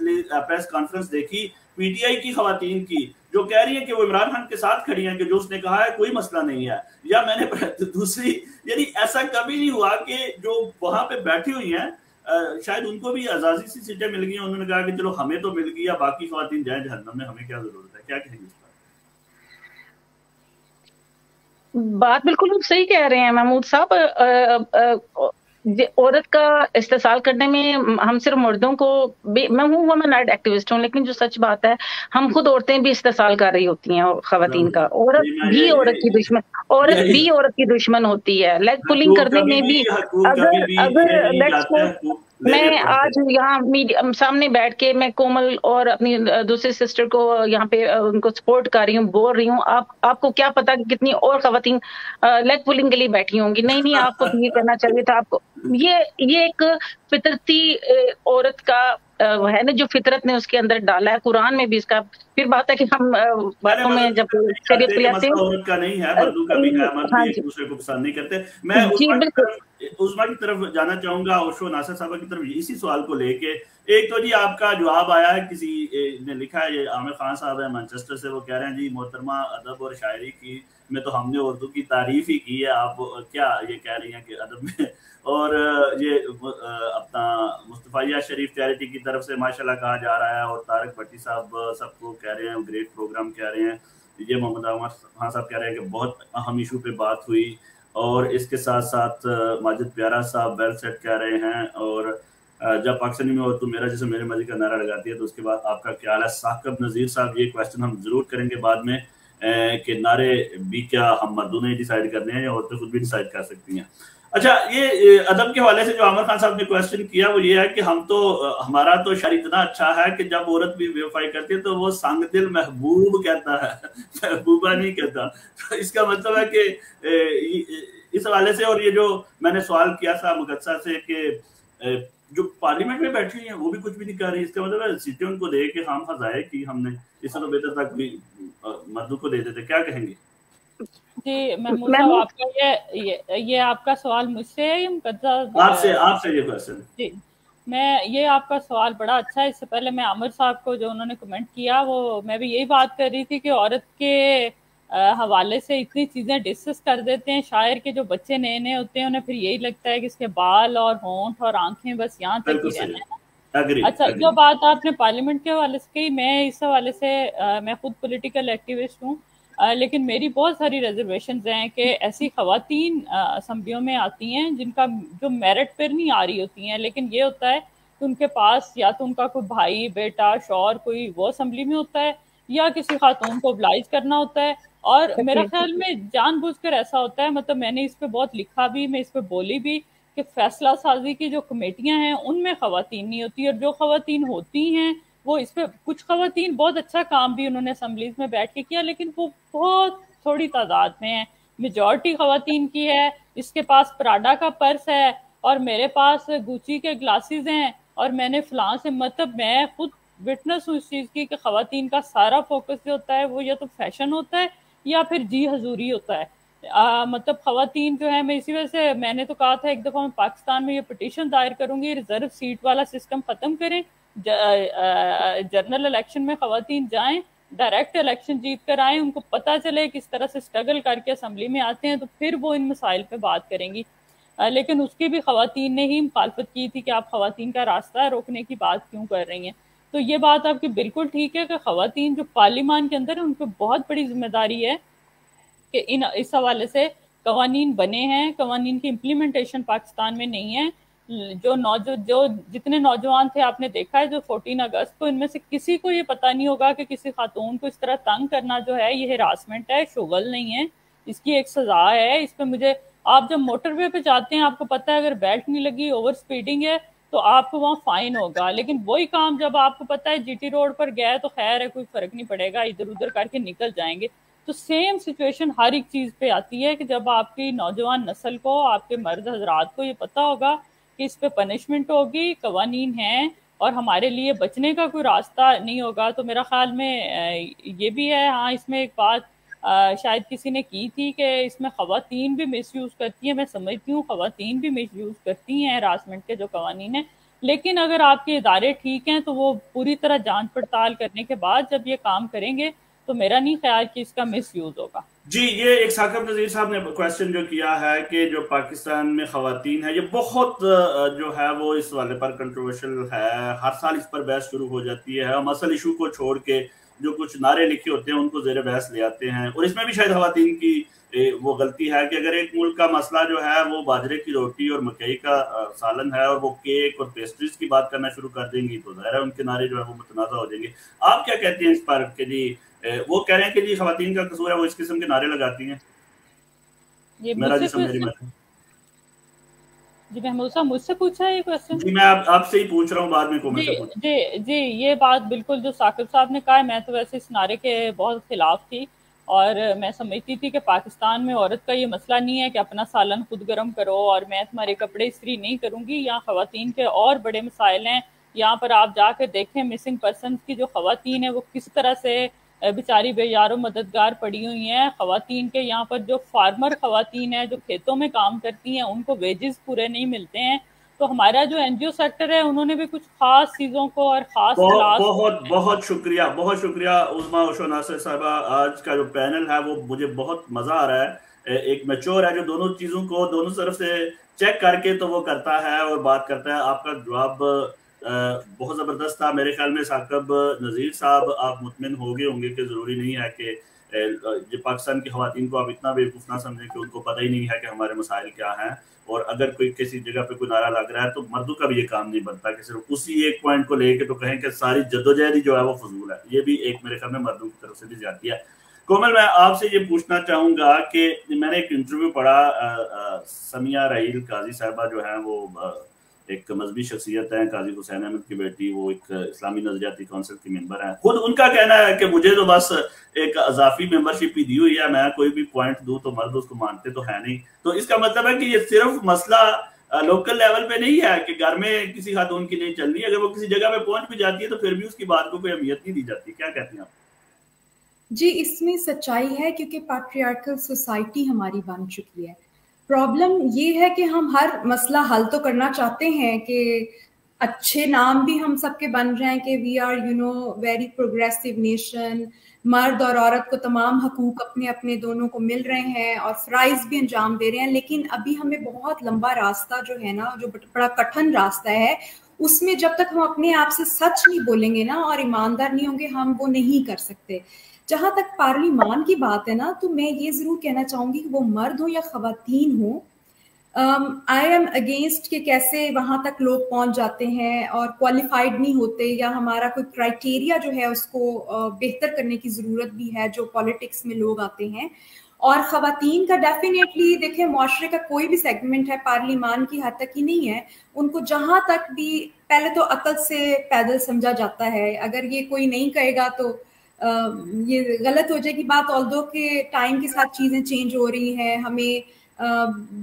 Speaker 1: پریس کانفرنس دیکھی، پی ٹی آئی کی خواتین کی، جو کہہ رہی ہیں کہ وہ عمران خان کے ساتھ کھڑی ہیں، کہ جو اس نے کہا ہے، کوئی مسئلہ نہیں ہے۔ یا میں نے دوسری یعنی ایسا کبھی نہیں ہوا کہ جو وہاں پہ بیٹھی ہوئی ہیں شاید ان کو بھی اعزازی سی سیٹیں مل گئی ہیں انہوں نے کہا کہ چلو ہمیں تو مل گئی، یا باقی خواتین جائیں جہنم میں، ہمیں کیا ضرورت ہے؟ کیا کہیں گے
Speaker 4: بات؟ بالکل صحیح کہہ رہے ہیں، محمود صاحب عورت کا استحصال کرنے میں ہم صرف مردوں کو میں ہوں وومن رائٹ ایکٹیوسٹ ہوں لیکن جو سچ بات ہے ہم خود عورتیں بھی استحصال کر رہی ہوتی ہیں خواتین کا۔ عورت بھی عورت کی دشمن عورت بھی عورت کی دشمن ہوتی ہے۔ لیگ پولنگ کرنے میں بھی اگر اگر میں آج یہاں سامنے بیٹھ کے میں کومل اور اپنی دوسرے سسٹر کو یہاں پہ ان کو سپورٹ کر رہی ہوں بول رہی ہوں۔ آپ آپ کو کیا پتا کہ کتنی اور خواتین لیگ پولنگ کے لیے بیٹھی ہوں گی۔ نہیں نہیں آپ کو یہ کرنا چاہیے تھا۔ آپ کو یہ یہ ایک فطرتی عورت کا ہے نا جو فطرت نے اس کے اندر ڈالا ہے۔ قرآن میں بھی اس کا پھر بات ہے کہ ہم باتوں میں جب شریعت لے آتے
Speaker 1: ہیں۔ کا نہیں ہے۔ مردوں کی طرف جانا چاہوں گا، اوشو ناصر صاحبہ کی طرف اسی سوال کو لے کے۔ ایک تو جی آپ کا جواب آیا ہے، کسی نے لکھا ہے، یہ عامر خان صاحب ہے مانچسٹر سے وہ کہہ رہے ہیں جی محترمہ ادب اور شاعری کی میں تو ہم نے اردو کی تعریف ہی کی ہے، آپ کیا یہ کہہ رہی ہیں کہ ادب میں؟ اور یہ اپنا مصطفیہ شریف چیریٹی کی طرف سے ماشاء اللہ کہا جا رہا ہے اور طارق بٹی صاحب سب کو کہہ رہے ہیں، گریٹ پروگرام کہہ رہے ہیں۔ یہ محمد احمد خان صاحب کہہ رہے ہیں کہ بہت اہم ایشو پہ بات ہوئی۔ اور اس کے ساتھ ساتھ ماجد پیارا صاحب ویل سیٹ کہہ رہے ہیں اور جب پاکستانی میں ہو تو میرا جیسے میرے مرضی کا نعرہ لگاتی ہے تو اس کے بعد آپ کا خیال ہے؟ ثاقب نذیر صاحب، یہ کوشچن ہم ضرور کریں گے بعد میں کہ نعرے بھی کیا ہم مردوں نے ڈیسائیڈ کرنے ہیں یا عورتیں خود بھی ڈیسائیڈ کر سکتی ہیں؟ اچھا یہ ادب کے حوالے سے جو عامر خان صاحب نے کوشچن کیا وہ یہ ہے کہ ہم تو ہمارا تو شاید اتنا اچھا ہے کہ جب عورت بھی ویوفائی کرتی ہے تو وہ سنگ دل محبوب کہتا ہے، محبوبہ نہیں کہتا۔ اس کا مطلب ہے کہ اس حوالے سے اور یہ جو میں نے سوال کیا تھا مقدسہ سے کہ جو پارلیمنٹ میں بیٹھی ہیں وہ بھی کچھ بھی نہیں کر رہی، اس کا مطلب ہے سیٹیں ان کو دے کے خام خزائے کی ہم نے اس سے تو بہتر تھا کوئی مردوں کو دے دیتے، کیا کہیں گے؟
Speaker 2: جی محمود صاحب آپ کا یہ یہ آپ کا سوال مجھ سے ہے۔
Speaker 1: آپ سے آپ سے یہ کوشچن
Speaker 2: جی میں یہ آپ کا سوال بڑا اچھا ہے۔ اس سے پہلے میں عامر صاحب کو جو انہوں نے کمنٹ کیا وہ میں بھی یہی بات کر رہی تھی کہ عورت کے حوالے سے اتنی چیزیں ڈسکس کر دیتے ہیں۔ شاعر کے جو بچے نئے نئے ہوتے ہیں انہیں پھر یہی لگتا ہے کہ اس کے بال اور ہونٹ اور آنکھیں بس یہاں تک ہی رہنا اچھا جو بات آپ نے پارلیمنٹ کے حوالے سے کہی میں اس حوالے سے میں خود پولیٹیکل ایکٹیوسٹ ہوں۔ لیکن میری بہت ساری ریزرویشنز ہیں کہ ایسی خواتین اسمبلیوں میں آتی ہیں جن کا جو میرٹ پھر نہیں آ رہی ہوتی ہیں لیکن یہ ہوتا ہے کہ ان کے پاس یا تو ان کا کوئی بھائی بیٹا شور کوئی وہ اسمبلی میں ہوتا ہے یا کسی خاتون کو ابلائز کرنا ہوتا ہے۔ اور میرا خیال میں جان بوجھ کر ایسا ہوتا ہے مطلب میں نے اس پہ بہت لکھا بھی میں اس پہ بولی بھی کہ فیصلہ سازی کی جو کمیٹیاں ہیں ان میں خواتین نہیں ہوتی اور جو خواتین ہوتی ہیں وہ اس پہ کچھ خواتین بہت اچھا کام بھی انہوں نے اسمبلیز میں بیٹھ کے کیا لیکن وہ بہت تھوڑی تعداد میں ہیں۔ میجورٹی خواتین کی ہے اس کے پاس پراڈا کا پرس ہے اور میرے پاس گوچی کے گلاسز ہیں اور میں نے فلاں سے مطلب میں خود وٹنس ہوں اس چیز کی کہ خواتین کا سارا فوکس جو ہوتا ہے وہ یا تو فیشن ہوتا ہے یا پھر جی حضوری ہوتا ہے۔ آ, مطلب خواتین جو ہے میں اسی وجہ سے میں نے تو کہا تھا ایک دفعہ میں پاکستان میں یہ پٹیشن دائر کروں گی ریزرو سیٹ والا سسٹم ختم کریں۔ جنرل الیکشن میں خواتین جائیں ڈائریکٹ الیکشن جیت کر آئیں، ان کو پتہ چلے کس طرح سے اسٹرگل کر کے اسمبلی میں آتے ہیں، تو پھر وہ ان مسائل پہ بات کریں گی۔ لیکن اس کی بھی خواتین نے ہی مخالفت کی تھی کہ آپ خواتین کا راستہ روکنے کی بات کیوں کر رہی ہیں۔ تو یہ بات آپ کی بالکل ٹھیک ہے کہ خواتین جو پارلیمان کے اندر ان کو بہت بڑی ذمہ داری ہے کہ ان، اس حوالے سے قوانین بنے ہیں، قوانین کی امپلیمنٹیشن پاکستان میں نہیں ہے۔ جو نوجو، جو جتنے نوجوان تھے آپ نے دیکھا ہے جو فورٹین اگست کو ان میں سے کسی کو یہ پتا نہیں ہوگا کہ کسی خاتون کو اس طرح تنگ کرنا جو ہے یہ ہراسمنٹ ہے، شغل نہیں ہے، اس کی ایک سزا ہے، اس پہ مجھے، آپ جب موٹر وے پہ جاتے ہیں، آپ کو پتا ہے اگر بیلٹ نہیں لگی، اوور اسپیڈنگ ہے، تو آپ کو وہاں فائن ہوگا۔ لیکن وہی کام جب آپ کو پتا ہے جی ٹی روڈ پر گئے تو خیر ہے، کوئی فرق نہیں پڑے گا، ادھر ادھر کر کے نکل جائیں گے۔ تو سیم سچویشن ہر ایک چیز پہ آتی ہے کہ جب آپ کی نوجوان نسل کو، آپ کے مرد حضرات کو یہ پتا ہوگا کہ اس پہ پنشمنٹ ہوگی، قوانین ہیں اور ہمارے لیے بچنے کا کوئی راستہ نہیں ہوگا۔ تو میرا خیال میں یہ بھی ہے ہاں اس میں ایک بات شاید کسی نے کی تھی کہ اس میں خواتین بھی مس یوز کرتی ہیں۔ میں سمجھتی ہوں، خواتین بھی مس یوز کرتی ہیں ہراسمنٹ کے جو قوانین ہیں۔ لیکن اگر آپ کے ادارے ٹھیک ہیں، تو وہ پوری طرح جانچ پڑتال کرنے کے بعد جب یہ کام کریں گے، تو میرا نہیں خیال کہ اس کا مس یوز ہوگا۔
Speaker 1: جی یہ ایک ثاقب نظیر صاحب نے کوشچن جو کیا ہے کہ جو پاکستان میں خواتین ہے یہ بہت جو ہے وہ اس والے پر کنٹروورشل ہے۔ ہر سال اس پر بحث شروع ہو جاتی ہے۔ ہم اصل ایشو کو چھوڑ کے جو کچھ نعرے لکھے ہوتے ہیں ان کو زیر بحث لے آتے ہیں۔ اور اس میں بھی شاید خواتین کی وہ غلطی ہے کہ اگر ایک ملک کا مسئلہ جو ہے وہ باجرے کی روٹی اور مکئی کا سالن ہے اور وہ کیک اور پیسٹریز کی بات کرنا شروع کر دیں گی تو ظاہر ہے ان کے نعرے جو ہے وہ متنازع ہو جائیں گے۔ آپ کیا کہتے ہیں اس پر کہ جی وہ کہہ رہے ہیں کہ جی خواتین کا قصور ہے وہ اس قسم کے نعرے لگاتی ہیں؟
Speaker 2: میرا جسم میری مت جی محمود صاحب مجھ سے پوچھا ہے یہ کوشچن
Speaker 1: جی میں آپ سے ہی پوچھ رہا ہوں بعد میں کومنٹ
Speaker 2: جی جی جی یہ بات بالکل جو ثاقب صاحب نے کہا ہے میں تو ویسے اس نعرے کے بہت خلاف تھی اور میں سمجھتی تھی کہ پاکستان میں عورت کا یہ مسئلہ نہیں ہے کہ اپنا سالن خود گرم کرو اور میں تمہارے کپڑے استری نہیں کروں گی یہاں خواتین کے اور بڑے مسائل ہیں۔ یہاں پر آپ جا کے دیکھیں مسنگ پرسنس کی جو خواتین ہیں وہ کس طرح سے بیچاری بے یار و مددگار پڑی ہوئی ہیں۔ خواتین کے یہاں پر جو فارمر خواتین ہیں جو کھیتوں میں کام کرتی ہیں ان کو ویجز پورے نہیں ملتے ہیں۔ تو ہمارا جو این جی او سیکٹر ہے انہوں نے بھی کچھ خاص چیزوں کو اور خاص
Speaker 1: بہت بہت شکریہ بہت شکریہ عظما اوشو ناصر صاحبہ۔ آج کا جو پینل ہے وہ مجھے بہت مزہ آ رہا ہے۔ ایک میچور ہے جو دونوں چیزوں کو دونوں طرف سے چیک کر کے تو وہ کرتا ہے اور بات کرتا ہے۔ آپ کا جواب بہت زبردست تھا۔ میرے خیال میں ثاقب نذیر صاحب، آپ مطمئن ہو گئے ہوں گے کہ ضروری نہیں ہے کہ یہ پاکستان کی خواتین کو آپ اتنا بیوقوف نہ سمجھیں کہ ان کو پتہ ہی نہیں ہے کہ ہمارے مسائل کیا ہیں۔ اور اگر کوئی کسی جگہ پہ کوئی نعرہ لگ رہا ہے تو مردوں کا بھی یہ کام نہیں بنتا کہ صرف اسی ایک پوائنٹ کو لے کے تو کہیں کہ ساری جدوجہد جو ہے وہ فضول ہے۔ یہ بھی ایک میرے خیال میں مردوں کی طرف سے بھی زیادتی ہے۔ کومل، میں آپ سے یہ پوچھنا چاہوں گا کہ میں نے ایک انٹرویو پڑھا سمیہ رحیل قاضی صاحبہ جو ہیں وہ ایک مذہبی شخصیت ہیں قاضی حسین احمد کی بیٹی، وہ ایک اسلامی نظریاتی کونسل کی ممبر ہیں خود ان کا کہنا ہے کہ مجھے تو بس ایک اضافی ممبرشپ ہی دی ہوئی ہے، میں کوئی بھی پوائنٹ دوں تو مرد اس کو مانتے تو ہے نہیں۔ تو اس کا مطلب ہے کہ یہ صرف مسئلہ لوکل لیول پہ نہیں ہے کہ گھر میں کسی خاتون کی نہیں چل رہی اگر وہ کسی جگہ پہ پہنچ بھی جاتی ہے تو پھر بھی اس کی بات کو کوئی اہمیت نہیں دی جاتی۔ کیا کہتی ہیں آپ؟
Speaker 3: جی اس میں سچائی ہے کیونکہ پیٹریارکل سوسائٹی ہماری بن چکی ہے۔ پرابلم یہ ہے کہ ہم ہر مسئلہ حل تو کرنا چاہتے ہیں کہ اچھے نام بھی ہم سب کے بن رہے ہیں کہ we are you know very progressive nation مرد اور عورت کو تمام حقوق اپنے اپنے دونوں کو مل رہے ہیں اور فرائض بھی انجام دے رہے ہیں، لیکن ابھی ہمیں بہت لمبا راستہ جو ہے نا، جو بڑا کٹھن راستہ ہے، اس میں جب تک ہم اپنے آپ سے سچ نہیں بولیں گے نا اور ایماندار نہیں ہوں گے، ہم وہ نہیں کر سکتے۔ جہاں تک پارلیمان کی بات ہے نا، تو میں یہ ضرور کہنا چاہوں گی کہ وہ مرد ہوں یا خواتین ہوں آئی ایم اگینسٹ کہ کیسے وہاں تک لوگ پہنچ جاتے ہیں اور کوالیفائڈ نہیں ہوتے یا ہمارا کوئی کرائٹیریا جو ہے اس کو بہتر کرنے کی ضرورت بھی ہے جو پالیٹکس میں لوگ آتے ہیں۔ اور خواتین کا ڈیفینیٹلی دیکھیں، معاشرے کا کوئی بھی سیگمنٹ ہے پارلیمان کی حد تک ہی نہیں ہے۔ ان کو جہاں تک بھی، پہلے تو عقل سے پیدل سمجھا جاتا ہے۔ اگر یہ کوئی نہیں کہے گا تو یہ غلط ہو جائے گی بات آل دو کہ ٹائم کے ساتھ چیزیں چینج ہو رہی ہیں، ہمیں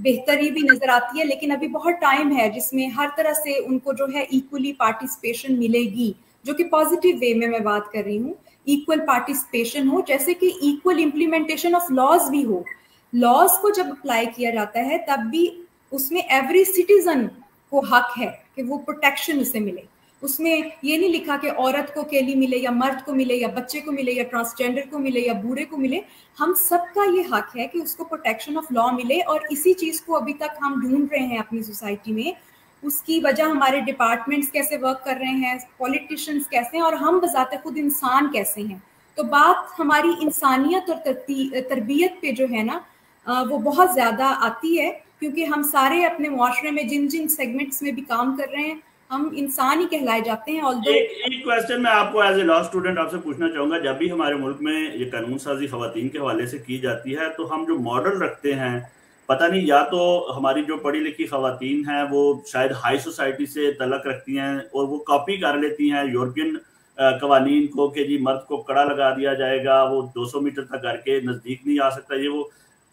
Speaker 3: بہتری بھی نظر آتی ہے، لیکن ابھی بہت ٹائم ہے جس میں ہر طرح سے ان کو جو ہے ایکولی پارٹیسپیشن ملے گی، جو کہ پازیٹیو وے میں میں بات کر رہی ہوں ایکول پارٹیسپیشن ہو، جیسے کہ ایکول امپلیمنٹیشن آف لاز بھی ہو۔ لاز کو جب اپلائی کیا جاتا ہے، تب بھی اس میں ایوری سٹیزن کو حق ہے کہ وہ پروٹیکشن اسے ملے۔ اس میں یہ نہیں لکھا کہ عورت کو کیلی ملے یا مرد کو ملے یا بچے کو ملے یا ٹرانسجینڈر کو ملے یا بوڑھے کو ملے، ہم سب کا یہ حق ہے کہ اس کو پروٹیکشن آف لا ملے اور اسی چیز کو ابھی تک ہم ڈھونڈ رہے ہیں اپنی سوسائٹی میں۔ اس کی وجہ ہمارے ڈپارٹمنٹس کیسے ورک کر رہے ہیں پولیٹیشنس کیسے ہیں اور ہم بذات خود انسان کیسے ہیں۔ تو بات ہماری انسانیت اور تربیت پہ جو ہے نا وہ بہت زیادہ آتی ہے کیونکہ ہم سارے اپنے معاشرے میں جن جن سیگمنٹس میں بھی کام کر رہے ہیں ہم انسان ہی کہلائے جاتے ہیں
Speaker 1: ایک کوشچن میں آپ کو ایز اے لا اسٹوڈنٹ آپ سے پوچھنا چاہوں گا، جب بھی ہمارے ملک میں یہ قانون سازی خواتین کے حوالے سے کی جاتی ہے، تو ہم جو ماڈل رکھتے ہیں، پتہ نہیں، یا تو ہماری جو پڑھی لکھی خواتین ہیں، وہ شاید ہائی سوسائٹی سے تعلق رکھتی ہیں اور وہ کاپی کر لیتی ہیں یورپین قوانین کو کہ جی مرد کو کڑا لگا دیا جائے گا، وہ دو سو میٹر تک گھر کے نزدیک نہیں آ سکتا، یہ وہ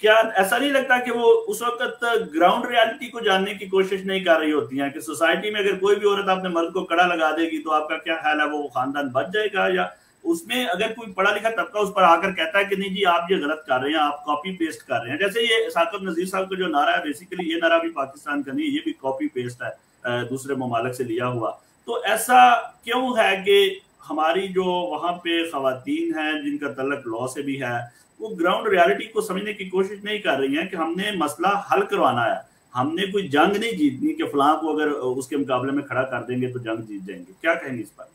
Speaker 1: کیا ایسا نہیں لگتا کہ وہ اس وقت گراؤنڈ ریالٹی کو جاننے کی کوشش نہیں کر رہی ہوتی ہیں؟ کہ سوسائٹی میں اگر کوئی بھی عورت اپنے مرد کو کڑا لگا دے گی تو آپ کا کیا خیال ہے؟ وہ خاندان بچ جائے گا یا اس میں اگر کوئی پڑھا لکھا طبقہ اس پر آ کر کہتا ہے کہ نہیں جی آپ یہ غلط کر رہے ہیں، آپ کاپی پیسٹ کر رہے ہیں؟ جیسے یہ ثاقب نذیر صاحب کا جو نعرہ ہے بیسیکلی یہ نعرہ بھی پاکستان کا نہیں، یہ بھی کاپی پیسٹ ہے دوسرے ممالک سے لیا ہوا۔ تو ایسا کیوں ہے کہ ہماری جو وہاں پہ خواتین ہیں، جن کا تعلق لا سے بھی ہے وہ گراؤنڈ ریالٹی کو سمجھنے کی کوشش نہیں کر رہی ہیں کہ ہم نے مسئلہ حل کروانا ہے۔ ہم نے کوئی جنگ نہیں جیتنی کہ فلاں کو اگر اس کے مقابلے میں کھڑا کر دیں گے تو جنگ جیت جائیں گے۔ کیا کہیں گے اس پر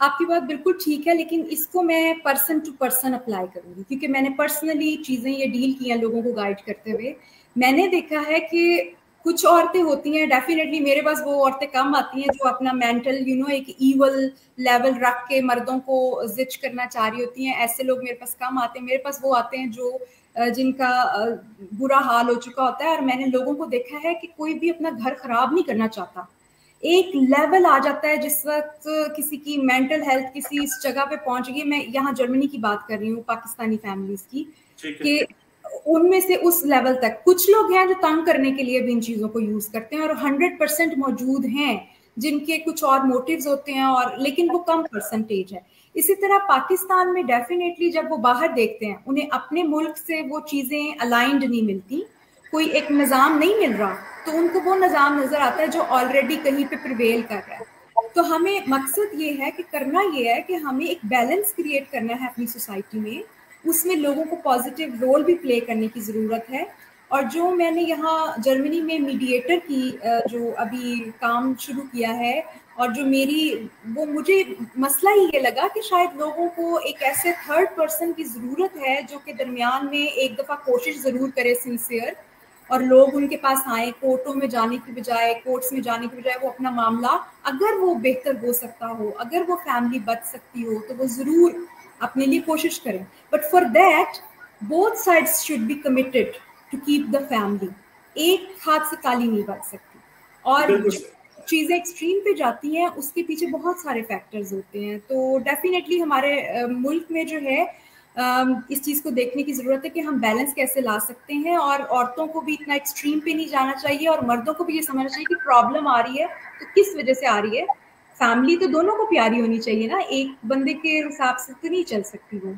Speaker 3: آپ کی بات بالکل ٹھیک ہے، لیکن اس کو میں پرسن ٹو پرسن اپلائی کروں گی۔ کیونکہ میں نے پرسنلی چیزیں یہ ڈیل کی ہیں لوگوں کو گائیڈ کرتے ہوئے۔ میں نے دیکھا ہے کہ کچھ عورتیں ہوتی ہیں ڈیفینیٹلی میرے پاس وہ عورتیں کم آتی ہیں جو اپنا مینٹل یو نو ایک ایول لیول رکھ کے مردوں کو زچ کرنا چاہ رہی ہوتی ہیں۔ ایسے لوگ میرے پاس کم آتے ہیں۔ میرے پاس وہ آتے ہیں جو جن کا برا حال ہو چکا ہوتا ہے۔ اور میں نے لوگوں کو دیکھا ہے کہ کوئی بھی اپنا گھر خراب نہیں کرنا چاہتا۔ ایک لیول آ جاتا ہے جس وقت کسی کی مینٹل ہیلتھ کسی اس جگہ پہ پہنچ گئی۔ میں یہاں جرمنی کی بات کر رہی ہوں پاکستانی فیملیز کی کہ ان میں سے اس لیول تک۔ کچھ لوگ ہیں جو تنگ کرنے کے لیے بھی ان چیزوں کو یوز کرتے ہیں اور ہنڈریڈ پرسینٹ موجود ہیں جن کے کچھ اور موٹیوز ہوتے ہیں اور لیکن وہ کم پرسنٹیج ہے۔ اسی طرح پاکستان میں ڈیفینیٹلی جب وہ باہر دیکھتے ہیں، انہیں اپنے ملک سے وہ چیزیں الائنڈ نہیں ملتی۔ کوئی ایک نظام نہیں مل رہا، تو ان کو وہ نظام نظر آتا ہے جو آلریڈی کہیں پہ پریویل کر رہا ہے۔ تو ہمیں مقصد یہ ہے کہ کرنا یہ ہے کہ ہمیں ایک بیلنس کریٹ کرنا ہے اپنی سوسائٹی میں۔ اس میں لوگوں کو پازیٹیو رول بھی پلے کرنے کی ضرورت ہے۔ اور جو میں نے یہاں جرمنی میں میڈیٹر کی جو ابھی کام شروع کیا ہے، اور جو میری، وہ مجھے مسئلہ ہی یہ لگا کہ شاید لوگوں کو ایک ایسے تھرڈ پرسن کی ضرورت ہے جو کہ درمیان میں ایک دفعہ کوشش ضرور کرے سنسیئر اور لوگ ان کے پاس آئیں کورٹوں میں جانے کی بجائے کورٹس میں جانے کی بجائے وہ اپنا معاملہ اگر وہ بہتر ہو سکتا ہو، اگر وہ فیملی بچ سکتی ہو، تو وہ ضرور اپنے لیے کوشش کریں۔ But for that both sides should be committed to keep the family ایک ہاتھ سے کالی نہیں بچ سکتی۔ اور چیزیں ایکسٹریم پہ جاتی ہیں اس کے پیچھے بہت سارے فیکٹرز ہوتے ہیں۔ تو ڈیفینیٹلی ہمارے ملک میں جو ہے اس چیز کو دیکھنے کی ضرورت ہے کہ ہم بیلنس کیسے لا سکتے ہیں۔ اور عورتوں کو بھی اتنا ایکسٹریم پہ نہیں جانا چاہیے اور مردوں کو بھی یہ سمجھنا چاہیے کہ پرابلم آ رہی ہے تو کس وجہ سے آ رہی ہے؟ فیملی تو دونوں کو پیاری ہونی چاہیے نا، ایک بندے کے حساب سے تو نہیں چل سکتی وہ۔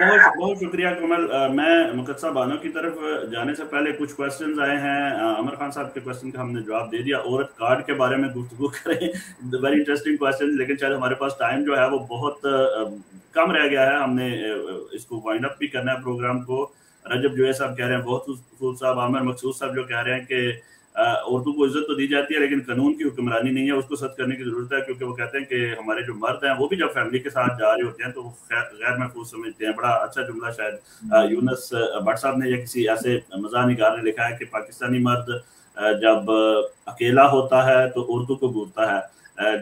Speaker 1: بہت بہت شکریہ کمل۔ میں مقدسہ بانو کی طرف جانے سے پہلے کچھ کوشچنز آئے ہیں۔ عمر خان صاحب کے کوشچن کا ہم نے جواب دے دیا۔ عورت کارڈ کے بارے میں گفتگو کریں۔ ویری انٹرسٹنگ کوشچن لیکن شاید ہمارے پاس ٹائم جو ہے وہ بہت کم رہ گیا ہے۔ ہم نے اس کو وائنڈ اپ بھی کرنا ہے پروگرام کو۔ رجب جو صاحب کہہ رہے ہیں، بہت صاحب، عامر مقصود صاحب جو کہہ رہے ہیں کہ اردو کو عزت تو دی جاتی ہے، لیکن قانون کی حکمرانی نہیں ہے، اس کو سچ کرنے کی ضرورت ہے، کیونکہ وہ کہتے ہیں کہ ہمارے جو مرد ہیں، وہ بھی جب فیملی کے ساتھ جا رہے ہوتے ہیں، تو وہ غیر محفوظ سمجھتے ہیں۔ بڑا اچھا جملہ شاید یونس بٹ صاحب نے یا کسی ایسے مزاح نگار نے لکھا ہے کہ پاکستانی مرد جب اکیلا ہوتا ہے تو اردو کو گورتا ہے۔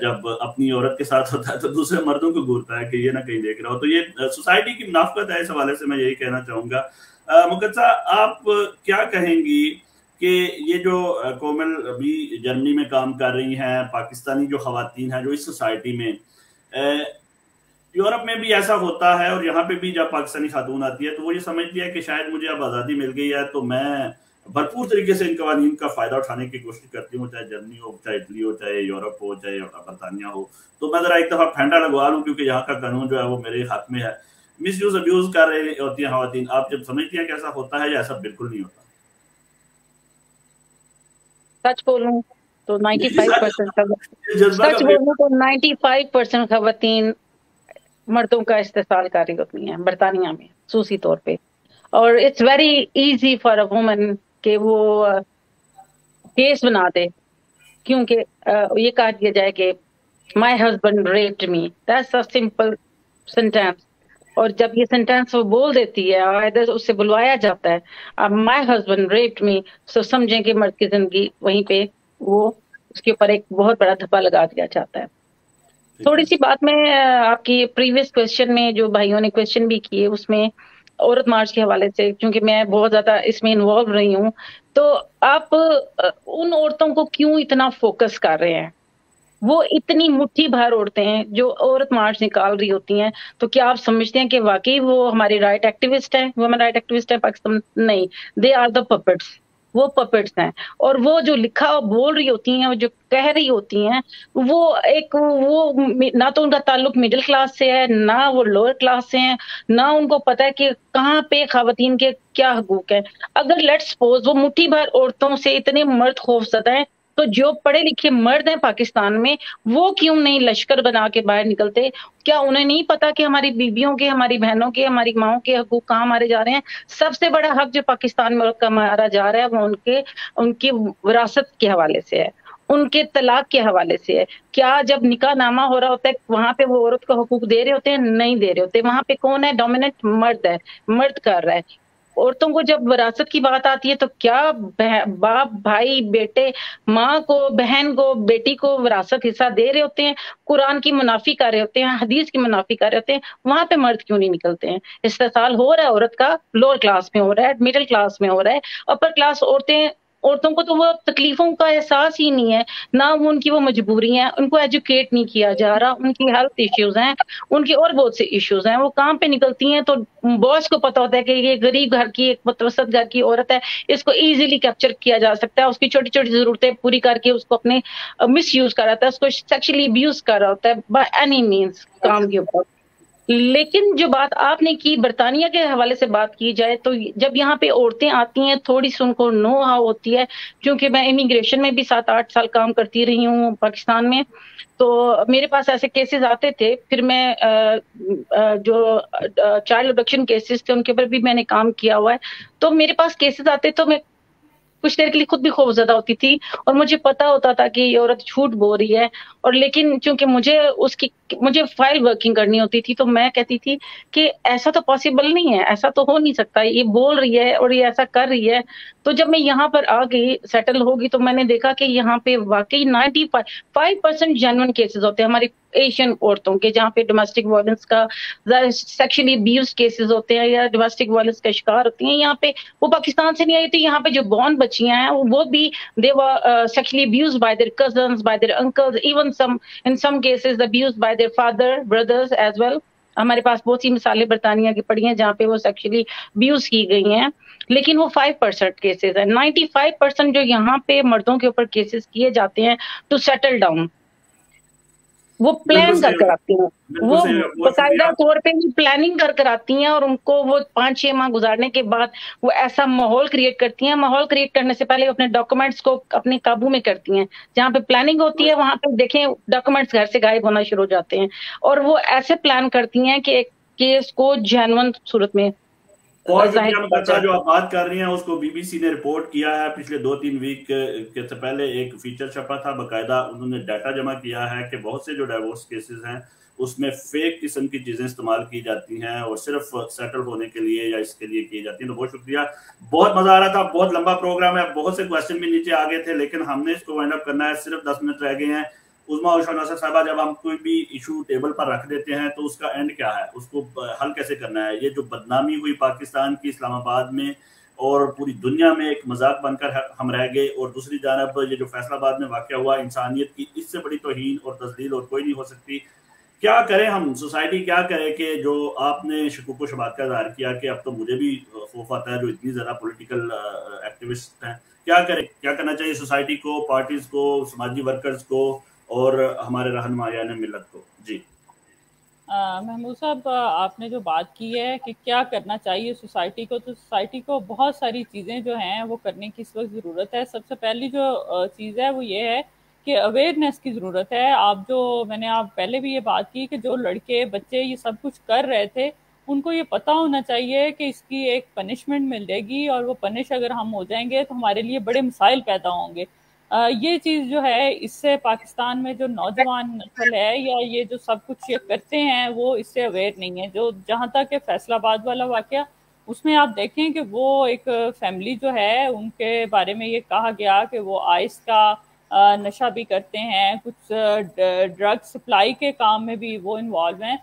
Speaker 1: جب اپنی عورت کے ساتھ ہوتا ہے تو دوسرے مردوں کو گورتا ہے، کہ یہ نہ کہیں دیکھ رہا ہو۔ تو یہ سوسائٹی کی منافقت ہے، اس حوالے سے میں یہی کہنا چاہوں گا۔ مقدسہ، آپ کیا کہیں گی؟ کہ یہ جو کومل ابھی جرمنی میں کام کر رہی ہیں، پاکستانی جو خواتین ہیں جو اس سوسائٹی میں یورپ میں بھی ایسا ہوتا ہے اور یہاں پہ بھی جب پاکستانی خاتون آتی ہے تو وہ یہ سمجھتی ہے کہ شاید مجھے اب آزادی مل گئی ہے تو میں بھرپور طریقے سے ان قوانین کا فائدہ اٹھانے کی کوشش کرتی ہوں، چاہے جرمنی ہو، چاہے اٹلی ہو، چاہے یورپ ہو، چاہے برطانیہ ہو۔ تو میں ذرا ایک دفعہ پھینڈا لگوا لوں کیونکہ یہاں کا قانون جو ہے وہ میرے ہاتھ میں ہے۔ مس یوز ابیوز کر رہے ہوتی ہیں خواتین۔ آپ جب سمجھتی ہیں کہ ایسا ہوتا ہے یا ایسا بالکل نہیں ہوتا۔
Speaker 4: سچ بولوں تو نائنٹی فائیو پرسینٹ سچ بولوں تو نائنٹی فائیو پرسینٹ خواتین مردوں کا استحصال کر رہی ہوتی ہیں برطانیہ میں خصوصی طور پہ۔ اور it's very easy for a woman کہ وہ کیس بنا دے۔ کیونکہ یہ کہا دیا جائے کہ my husband raped me that's a simple sentence اور جب یہ سینٹینس وہ بول دیتی ہے ادھر اس سے بلوایا جاتا ہے، اب مائی ہسبینڈ ریپڈ می سو سمجھیں کہ مرد کی زندگی وہیں پہ وہ اس کے اوپر ایک بہت بڑا دھپا لگا دیا جاتا ہے۔ تھوڑی سی بات میں آپ کی پریویس کوشچن میں جو بھائیوں نے کوشچن بھی کیے، اس میں عورت مارچ کے حوالے سے، کیونکہ میں بہت زیادہ اس میں انوالو رہی ہوں۔ تو آپ ان عورتوں کو کیوں اتنا فوکس کر رہے ہیں؟ وہ اتنی مٹھی بھر اوڑتے ہیں، جو عورت مارچ نکال رہی ہوتی ہیں، تو کیا آپ سمجھتے ہیں کہ واقعی وہ ہماری رائٹ ایکٹیوسٹ ہیں؟ وہ رائٹ ایکٹیوسٹ ہیں پاکستان؟ نہیں دے آر دا پپٹس وہ پپٹس ہیں۔ اور وہ جو لکھا اور بول رہی ہوتی ہیں جو کہہ رہی ہوتی ہیں، وہ ایک وہ نہ تو ان کا تعلق مڈل کلاس سے ہے، نہ وہ لوور کلاس سے ہیں، نہ ان کو پتا ہے کہ کہاں پہ خواتین کے کیا حقوق ہیں۔ اگر لیٹ سپوز وہ مٹھی بھر عورتوں سے اتنے مرد خوف زدہ ہیں تو جو پڑھے لکھے مرد ہیں پاکستان میں، وہ کیوں نہیں لشکر بنا کے باہر نکلتے؟ کیا انہیں نہیں پتا کہ ہماری بیویوں کے، ہماری بہنوں کے، ہماری ماؤں کے حقوق کہاں مارے جا رہے ہیں؟ سب سے بڑا حق جو پاکستان میں کا مارا جا رہا ہے، وہ ان کے، ان کی وراثت کے حوالے سے ہے۔ ان کے طلاق کے حوالے سے ہے۔ کیا جب نکاح نامہ ہو رہا ہوتا ہے، وہاں پہ وہ عورت کو حقوق دے رہے ہوتے ہیں؟ نہیں دے رہے ہوتے۔ وہاں پہ کون ہے؟ ڈومیننٹ مرد ہے، مرد کر رہا ہے۔ عورتوں کو جب وراثت کی بات آتی ہے تو کیا باپ، بھائی، بیٹے، ماں کو، بہن کو، بیٹی کو وراثت حصہ دے رہے ہوتے ہیں؟ قرآن کی منافی کر رہے ہوتے ہیں، حدیث کی منافی کر رہے ہوتے ہیں، وہاں پہ مرد کیوں نہیں نکلتے ہیں؟ استحصال ہو رہا ہے، عورت کا لوور کلاس میں ہو رہا ہے مڈل کلاس میں ہو رہا ہے اپر کلاس عورتیں عورتوں کو تو وہ تکلیفوں کا احساس ہی نہیں ہے، نہ وہ ان کی وہ مجبوری ہیں، ان کو ایجوکیٹ نہیں کیا جا رہا، ان کی ہیلتھ ایشوز ہیں، ان کی اور بہت سے ایشوز ہیں۔ وہ کام پہ نکلتی ہیں تو باس کو پتا ہوتا ہے کہ یہ غریب گھر کی، ایک متوسط گھر کی عورت ہے، اس کو ایزیلی کیپچر کیا جا سکتا ہے۔ اس کی چھوٹی چھوٹی ضرورتیں پوری کر کے اس کو اپنے مس یوز کر رہا ہے، اس کو سیکچولی ابیوز کر رہا ہوتا ہے بائی اینی مینس کام کے اوپر۔ لیکن جو بات آپ نے کی، برطانیہ کے حوالے سے بات کی جائے تو جب یہاں پہ عورتیں آتی ہیں، تھوڑی سی ان کو نو ہاؤ ہوتی ہے۔ کیونکہ میں امیگریشن میں بھی سات آٹھ سال کام کرتی رہی ہوں پاکستان میں، تو میرے پاس ایسے کیسز آتے تھے۔ پھر میں جو چائلڈ ابڈکشن کیسز تھے، ان کے اوپر بھی میں نے کام کیا ہوا ہے۔ تو میرے پاس کیسز آتے تو میں کچھ دیر کے لیے خود بھی خوف زدہ ہوتی تھی اور مجھے پتا ہوتا تھا کہ یہ عورت جھوٹ بول رہی ہے اور لیکن چونکہ مجھے اس کی مجھے فائل ورکنگ کرنی ہوتی تھی تو میں کہتی تھی کہ ایسا تو پاسبل نہیں ہے، ایسا تو ہو نہیں سکتا، یہ بول رہی ہے اور یہ ایسا کر رہی ہے۔ تو جب میں یہاں پر آ گئی سیٹل ہوگی تو میں نے دیکھا کہ یہاں پہ واقعی ninety five percent genuine cases ہوتے ہیں۔ ہماری ایشین عورتوں کے، جہاں پہ ڈومیسٹک وائلنس کا سیکشلی ابیوز کیسز ہوتے ہیں یا ڈومیسٹک وائلنس کا شکار ہوتی ہیں، یہاں پہ وہ پاکستان سے نہیں آئی تھی، یہاں پہ جو بورن بچیاں ہیں، وہ بھی they sexually abuse by their cousins by their uncle even some in some cases abuse by their father brothers as well ہمارے پاس بہت سی مثالیں برطانیہ کی پڑی ہیں جہاں پہ وہ سیکشلی ابیوز کی گئی ہیں، لیکن وہ فائیو پرسینٹ کیسز ہیں۔ نائنٹی فائیو پرسینٹ جو یہاں پہ مردوں کے اوپر کیسز کیے جاتے ہیں ٹو سیٹل ڈاؤن وہ پلان کر کر آتی ہیں۔ وہ باقاعدہ طور پہ پلاننگ کر کر آتی ہیں اور ان کو وہ پانچ چھ ماہ گزارنے کے بعد وہ ایسا ماحول کریٹ کرتی ہیں۔ ماحول کریٹ کرنے سے پہلے اپنے ڈاکومنٹس کو اپنے قابو میں کرتی ہیں۔ جہاں پہ پلاننگ ہوتی ہے وہاں پہ دیکھیں ڈاکومنٹس گھر سے غائب ہونا شروع ہو جاتے ہیں۔ اور وہ ایسے پلان کرتی ہیں کہ ایک کیس کو جینون صورت میں
Speaker 1: جو آپ بات کر رہی ہیں اس کو بی بی سی نے رپورٹ کیا ہے۔ پچھلے دو تین ویک کے سے پہلے ایک فیچر چھپا تھا باقاعدہ انہوں نے ڈیٹا جمع کیا ہے کہ بہت سے جو ڈائیورس کیسز ہیں اس میں فیک قسم کی چیزیں استعمال کی جاتی ہیں اور صرف سیٹل ہونے کے لیے یا اس کے لیے کی جاتی ہیں۔ تو بہت شکریہ۔ بہت مزہ آ رہا تھا بہت لمبا پروگرام ہے۔ بہت سے کوشچن بھی نیچے آگے تھے لیکن ہم نے اس کو وائنڈ اپ کرنا ہے۔ صرف دس منٹ رہ گئے ہیں۔ عظما عشا ناصر صاحبہ جب ہم کوئی بھی ایشو ٹیبل پر رکھ دیتے ہیں تو اس کا اینڈ کیا ہے؟ اس کو حل کیسے کرنا ہے؟ یہ جو بدنامی ہوئی پاکستان کی اسلام آباد میں اور پوری دنیا میں ایک مذاق بن کر ہم رہ گئے اور دوسری جانب یہ جو فیصلہ آباد میں واقع ہوا، انسانیت کی اس سے بڑی توہین اور تزلیل اور کوئی نہیں ہو سکتی۔ کیا کریں ہم؟ سوسائٹی کیا کرے کہ جو آپ نے شکوک و شبات کا اظہار کیا کہ اب تو مجھے بھی خوف آتا ہے جو اتنی زیادہ پولیٹیکل ایکٹیوسٹ uh, ہیں۔ کیا کرے کیا کرنا چاہیے سوسائٹی کو پارٹیز کو، سماجی ورکرز کو؟ اور ہمارے رہنمایان یعنی ملت کو۔ جی۔
Speaker 2: محمود صاحب آپ نے جو بات کی ہے کہ کیا کرنا چاہیے سوسائٹی کو، تو سوسائٹی کو بہت ساری چیزیں جو ہیں وہ کرنے کی اس وقت ضرورت ہے۔ سب سے پہلی جو چیز ہے وہ یہ ہے کہ اویئرنیس کی ضرورت ہے۔ آپ جو، میں نے آپ پہلے بھی یہ بات کی کہ جو لڑکے، بچے یہ سب کچھ کر رہے تھے، ان کو یہ پتہ ہونا چاہیے کہ اس کی ایک پنشمنٹ مل جائے گی اور وہ پنش اگر ہم ہو جائیں گے تو ہمارے لیے بڑے مسائل پیدا ہوں گے۔ یہ چیز جو ہے، اس سے پاکستان میں جو نوجوان نسل ہے یا یہ جو سب کچھ یہ کرتے ہیں، وہ اس سے اویئر نہیں ہے جو جہاں تک کہ فیصلہ آباد والا واقعہ، اس میں آپ دیکھیں کہ وہ ایک فیملی جو ہے، ان کے بارے میں یہ کہا گیا کہ وہ آئس کا نشہ بھی کرتے ہیں، کچھ ڈرگ سپلائی کے کام میں بھی وہ انوالو ہیں۔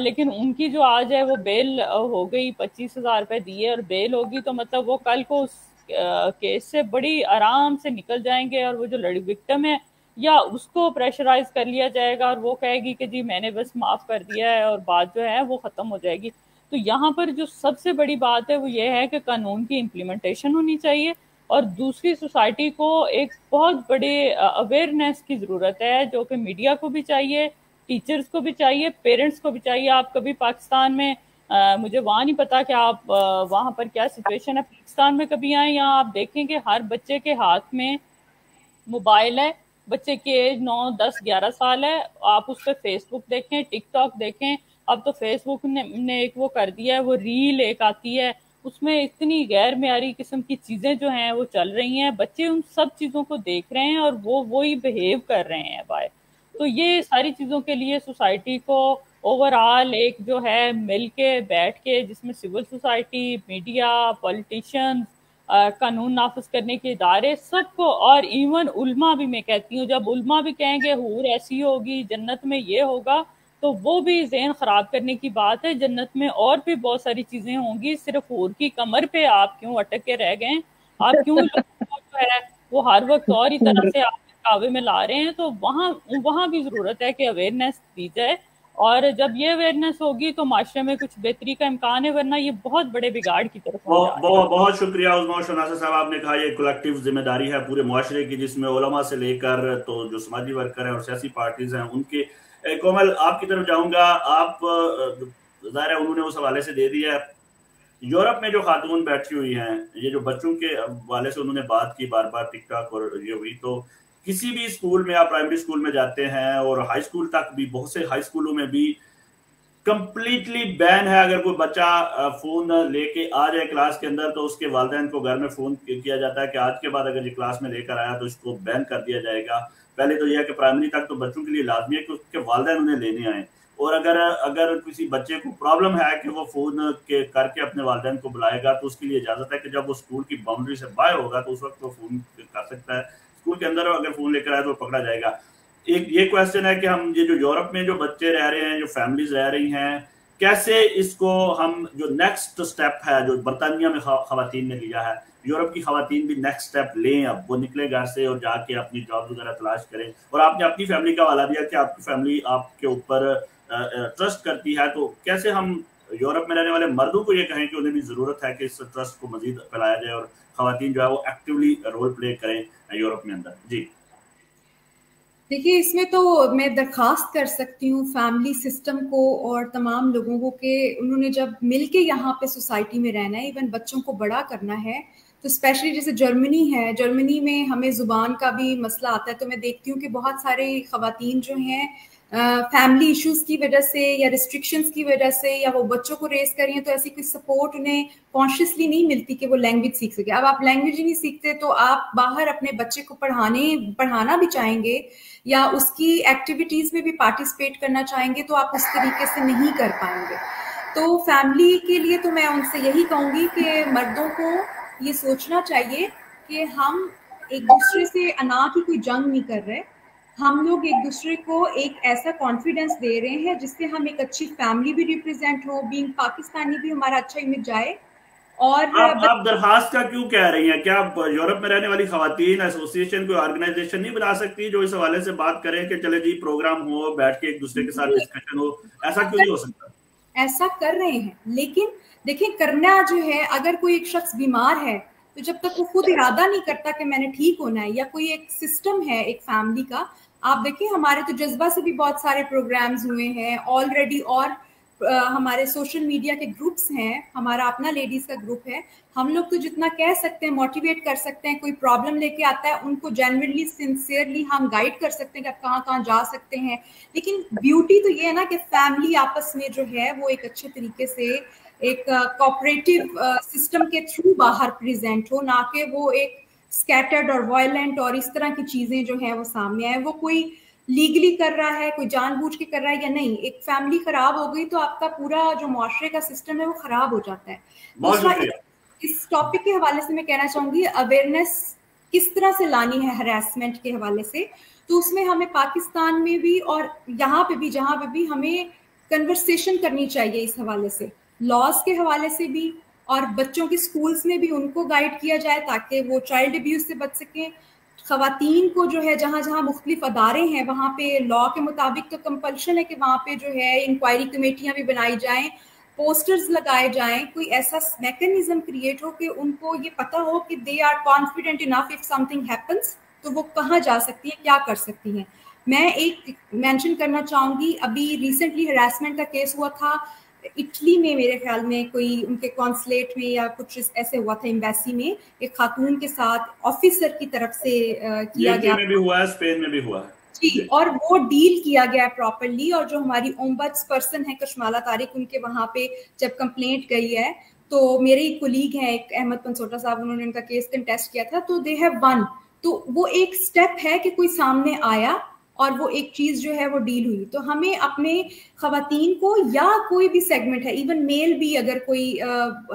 Speaker 2: لیکن ان کی جو آج ہے، وہ بیل ہو گئی، پچیس ہزار روپے دیے اور بیل ہوگی تو مطلب وہ کل کو اس کیس سے بڑی آرام سے نکل جائیں گے اور وہ جو لڑی وکٹم ہے، یا اس کو پریشرائز کر لیا جائے گا اور وہ کہے گی کہ جی میں نے بس معاف کر دیا ہے اور بات جو ہے وہ ختم ہو جائے گی۔ تو یہاں پر جو سب سے بڑی بات ہے وہ یہ ہے کہ قانون کی امپلیمنٹیشن ہونی چاہیے اور دوسری سوسائٹی کو ایک بہت بڑے اویئرنیس کی ضرورت ہے، جو کہ میڈیا کو بھی چاہیے ٹیچرز کو بھی چاہیے پیرنٹس کو بھی چاہیے۔ آپ کبھی پاکستان میں مجھے وہاں نہیں پتا کہ آپ وہاں پر کیا سچویشن ہے؟ پاکستان میں کبھی آئیں یا آپ دیکھیں کہ ہر بچے کے ہاتھ میں موبائل ہے؟ بچے کی ایج نو، دس، گیارہ سال ہے، آپ اس پہ فیس بک دیکھیں ٹک ٹاک دیکھیں، اب تو فیس بک نے ایک وہ کر دیا ہے، وہ ریل ایک آتی ہے، اس میں اتنی غیر معیاری قسم کی چیزیں جو ہیں وہ چل رہی ہیں، بچے ان سب چیزوں کو دیکھ رہے ہیں اور وہ، وہی بہیو کر رہے ہیں بائے تو یہ ساری چیزوں کے لیے سوسائٹی کو اوور آل ایک جو ہے مل کے بیٹھ کے جس میں سول سوسائٹی میڈیا پولیٹیشین قانون نافذ کرنے کے ادارے، سب کو اور ایون علماء بھی میں کہتی ہوں، جب علماء بھی کہیں گے حور ایسی ہوگی، جنت میں یہ ہوگا، تو وہ بھی ذہن خراب کرنے کی بات ہے۔ جنت میں اور بھی بہت ساری چیزیں ہوں گی، صرف حور کی کمر پہ آپ کیوں اٹک کے رہ گئے؟ آپ کیوں جو ہے وہ ہر وقت اور ہی طرح سے آپ کعبے میں لا رہے ہیں؟ تو وہاں وہاں بھی ضرورت ہے کہ اویئرنیس دی جائے۔ اور جب یہ اویئرنیس ہوگی تو معاشرے میں کچھ بہتری کا امکان ہے ورنہ یہ بہت بڑے بگاڑ کی طرف
Speaker 1: بہت بہت شکریہ عظما شناسر صاحب آپ نے کہا یہ کلیکٹیو ذمہ داری ہے پورے معاشرے کی جس میں علماء سے لے کر تو جو سماجی ورکر ہیں اور سیاسی پارٹیز ہیں ان کے کومل آپ کی طرف جاؤں گا۔ آپ ظاہر ہے انہوں نے اس حوالے سے دے دیا یورپ میں جو خاتون بیٹھی ہوئی ہیں یہ جو بچوں کے حوالے سے انہوں نے بات کی بار بار ٹک ٹاک اور یہ ہوئی تو کسی بھی اسکول میں آپ پرائمری اسکول میں جاتے ہیں اور ہائی اسکول تک بھی، بہت سے ہائی اسکولوں میں بھی کمپلیٹلی بین ہے۔ اگر کوئی بچہ فون لے کے آ جائے کلاس کے اندر تو اس کے والدین کو گھر میں فون کیا جاتا ہے کہ آج کے بعد اگر یہ کلاس میں لے کر آیا تو اس کو بین کر دیا جائے گا۔ پہلے تو یہ ہے کہ پرائمری تک تو بچوں کے لیے لازمی ہے کہ اس کے والدین انہیں لینے آئیں۔ اور اگر اگر کسی بچے کو پرابلم ہے کہ وہ فون کے کر کے اپنے والدین کو بلائے گا تو اس کے لیے اجازت ہے کہ جب وہ اسکول کی باؤنڈری سے باہر ہوگا تو اس وقت وہ فون کر سکتا ہے۔ اسکول کے اندر اگر فون لے کر آئے تو پکڑا جائے گا۔ ایک یہ کوشچن ہے کہ ہم یہ جو یورپ میں جو بچے رہ رہے ہیں، جو فیملیز رہ رہی ہیں، کیسے اس کو ہم جو نیکسٹ سٹیپ ہے، جو برطانیہ میں خواتین نے لیا ہے، یورپ کی خواتین بھی نیکسٹ سٹیپ لیں اب۔ وہ نکلے گھر سے اور جا کے اپنی جاب وغیرہ تلاش کریں۔ اور آپ نے اپنی فیملی کا حوالہ دیا کہ آپ کی فیملی آپ کے اوپر ٹرسٹ کرتی ہے۔ تو کیسے ہم یورپ میں رہنے والے مردوں کو یہ کہیں کہ انہیں بھی ضرورت ہے کہ اس ٹرسٹ کو مزید پھیلایا جائے اور خواتین جو ہے وہ ایکٹیولی رول پلے کریں یورپ میں اندر۔ جی۔
Speaker 3: دیکھیے، اس میں تو میں درخواست کر سکتی ہوں فیملی سسٹم کو اور تمام لوگوں کو کہ انہوں نے جب مل کے یہاں پہ سوسائٹی میں رہنا ہے ایون بچوں کو بڑا کرنا ہے، تو اسپیشلی جیسے جرمنی ہے، جرمنی میں ہمیں زبان کا بھی مسئلہ آتا ہے، تو میں دیکھتی ہوں کہ بہت سارے خواتین جو ہیں فیملی ایشوز کی وجہ سے یا ریسٹرکشنس کی وجہ سے یا وہ بچوں کو ریز کر رہی ہیں تو ایسی کوئی سپورٹ انہیں کانشیسلی نہیں ملتی کہ وہ لینگویج سیکھ سکے۔ اب آپ لینگویج ہی نہیں سیکھتے تو آپ باہر اپنے بچے کو پڑھانے، پڑھانا بھی چاہیں گے یا اس کی ایکٹیویٹیز میں بھی پارٹیسپیٹ کرنا چاہیں گے تو آپ اس طریقے سے نہیں کر پائیں گے۔ تو فیملی کے لیے تو میں ان سے یہی کہوں گی کہ مردوں کو یہ سوچنا چاہیے کہ ہم ایک دوسرے سے انا کی کوئی جنگ نہیں کر رہے۔ ہم لوگ ایک دوسرے کو ایک ایسا کانفیڈینس دے رہے ہیں جس سے ہم ایک اچھی فیملی بھی ریپرزینٹ ہو بینگ پاکستانی بھی ہمارا اچھا امیج جائے۔ اور
Speaker 1: آپ درخواست کا کیوں کہہ رہی ہیں؟ کیا یورپ میں رہنے والی خواتین ایسوسیشن کوئی آرگنائزیشن نہیں بنا سکتی جو اس حوالے سے بات کریں کہ چلے جی پروگرام ہو بیٹھ کے ایک دوسرے کے ساتھ ڈسکشن ہو؟ ایسا کیوں نہیں ہو سکتا؟
Speaker 3: ایسا کر رہے ہیں۔ لیکن دیکھیں کرنا جو ہے اگر کوئی ایک شخص بیمار ہے تو جب تک وہ خود ارادہ نہیں کرتا کہ میں نے ٹھیک ہونا ہے یا کوئی ایک سسٹم ہے ایک فیملی کا آپ دیکھیں، ہمارے تو جذبہ سے بھی بہت سارے پروگرامز ہوئے ہیں۔ آلریڈی اور ہمارے سوشل میڈیا کے گروپس ہیں۔ ہمارا اپنا لیڈیز کا گروپ ہے۔ ہم لوگ تو جتنا کہہ سکتے ہیں موٹیویٹ کر سکتے ہیں، کوئی پرابلم لے کے آتا ہے، ان کو جینورلی سنسیئرلی ہم گائڈ کر سکتے ہیں کہ آپ کہاں کہاں جا سکتے ہیں۔ لیکن بیوٹی تو یہ ہے نا کہ فیملی آپس میں جو ہے، وہ ایک اچھے طریقے سے ایک کوپریٹو سسٹم کے تھرو باہر پریزنٹ ہو، نہ کہ وہ ایک اسکیٹرڈ اور وائلنٹ اور اس طرح کی چیزیں جو ہیں وہ سامنے آئے۔ وہ کوئی لیگلی کر رہا ہے کوئی جان بوجھ کے کر رہا ہے یا نہیں ایک فیملی خراب ہو گئی تو آپ کا پورا جو معاشرے کا سسٹم ہے وہ خراب ہو جاتا ہے۔ دوسرا اس ٹاپک کے حوالے سے میں کہنا چاہوں گی اویئرنیس کس طرح سے لانی ہے ہراسمنٹ کے حوالے سے؟ تو اس میں ہمیں پاکستان میں بھی اور یہاں پہ بھی جہاں پہ بھی ہمیں کنورسیشن کرنی چاہیے اس حوالے سے۔ لاس کے حوالے سے بھی اور بچوں کے اسکولس میں بھی ان کو گائیڈ کیا جائے تاکہ وہ چائلڈ ابیوز سے بچ سکیں۔ خواتین کو جو ہے، جہاں جہاں مختلف ادارے ہیں، وہاں پہ لا کے مطابق تو کمپلشن ہے کہ وہاں پہ جو ہے انکوائری کمیٹیاں بھی بنائی جائیں پوسٹرز لگائے جائیں۔ کوئی ایسا میکنزم کریٹ ہو کہ ان کو یہ پتا ہو کہ they are confident enough if something happens تو وہ کہاں جا سکتی ہیں، کیا کر سکتی ہیں۔ میں ایک مینشن کرنا چاہوں گی، ابھی ریسنٹلی ہراسمنٹ کا کیس ہوا تھا۔ اٹلی میں میرے خیال میں کوئی ان کے کانسلیٹ میں یا کچھ ایسے ہوا تھا امبیسی میں ایک خاتون کے ساتھ آفیسر کی طرف سے کیا گیا
Speaker 1: میں بھی ہوا ہے اسپین میں بھی ہوا ہے۔
Speaker 3: جی اور وہ ڈیل کیا گیا پراپرلی اور جو ہماری اومبڈس پرسن ہے کشمالا طارق ان کے وہاں پہ جب کمپلینٹ گئی ہے تو میرے ایک کولیگ ہیں ایک احمد پنسوٹا صاحب انہوں نے ان کا کیس کنٹیسٹ کیا تھا تو دے ہیو ون تو وہ ایک سٹیپ ہے کہ کوئی سامنے آیا اور وہ ایک چیز جو ہے وہ ڈیل ہوئی۔ تو ہمیں اپنے خواتین کو یا کوئی بھی سیگمنٹ ہے ایون میل بھی اگر کوئی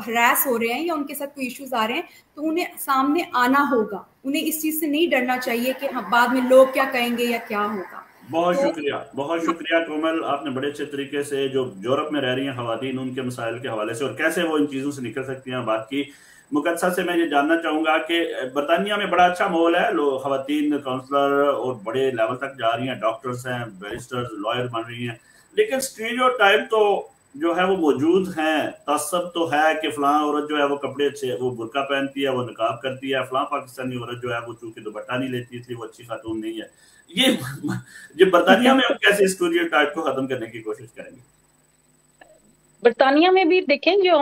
Speaker 3: ہراس ہو رہے ہیں یا ان کے ساتھ کوئی ایشوز آ رہے ہیں تو انہیں سامنے آنا ہوگا۔ انہیں اس چیز سے نہیں ڈرنا چاہیے کہ بعد میں لوگ کیا کہیں گے یا کیا ہوگا۔
Speaker 1: بہت شکریہ بہت شکریہ کومل۔ آپ نے بڑے اچھے طریقے سے جو یورپ میں رہ رہی ہیں خواتین ان کے مسائل کے حوالے سے اور کیسے وہ ان چیزوں سے نکل سکتی ہیں بات کی مقدسہ سے میں یہ جاننا چاہوں گا کہ برطانیہ میں بڑا اچھا ماحول ہے۔ لو خواتین کاؤنسلر اور بڑے لیول تک جا رہی ہیں ڈاکٹرز ہیں بیرسٹرز لائر بن رہی ہیں۔ لیکن اسٹیریو ٹائپ تو جو ہے وہ موجود ہیں۔ تصب تو ہے کہ فلاں عورت جو ہے وہ کپڑے اچھے وہ برقع پہنتی ہے، وہ نقاب کرتی ہے۔ فلاں پاکستانی عورت جو ہے وہ چونکہ دوپٹہ نہیں لیتی تھی، وہ اچھی خاتون نہیں ہے۔ یہ یہ برطانیہ میں ہم کیسے اسٹوڈیو ٹائپ کو ختم کرنے کی کوشش کریں گے؟
Speaker 4: برطانیہ میں بھی دیکھیں جو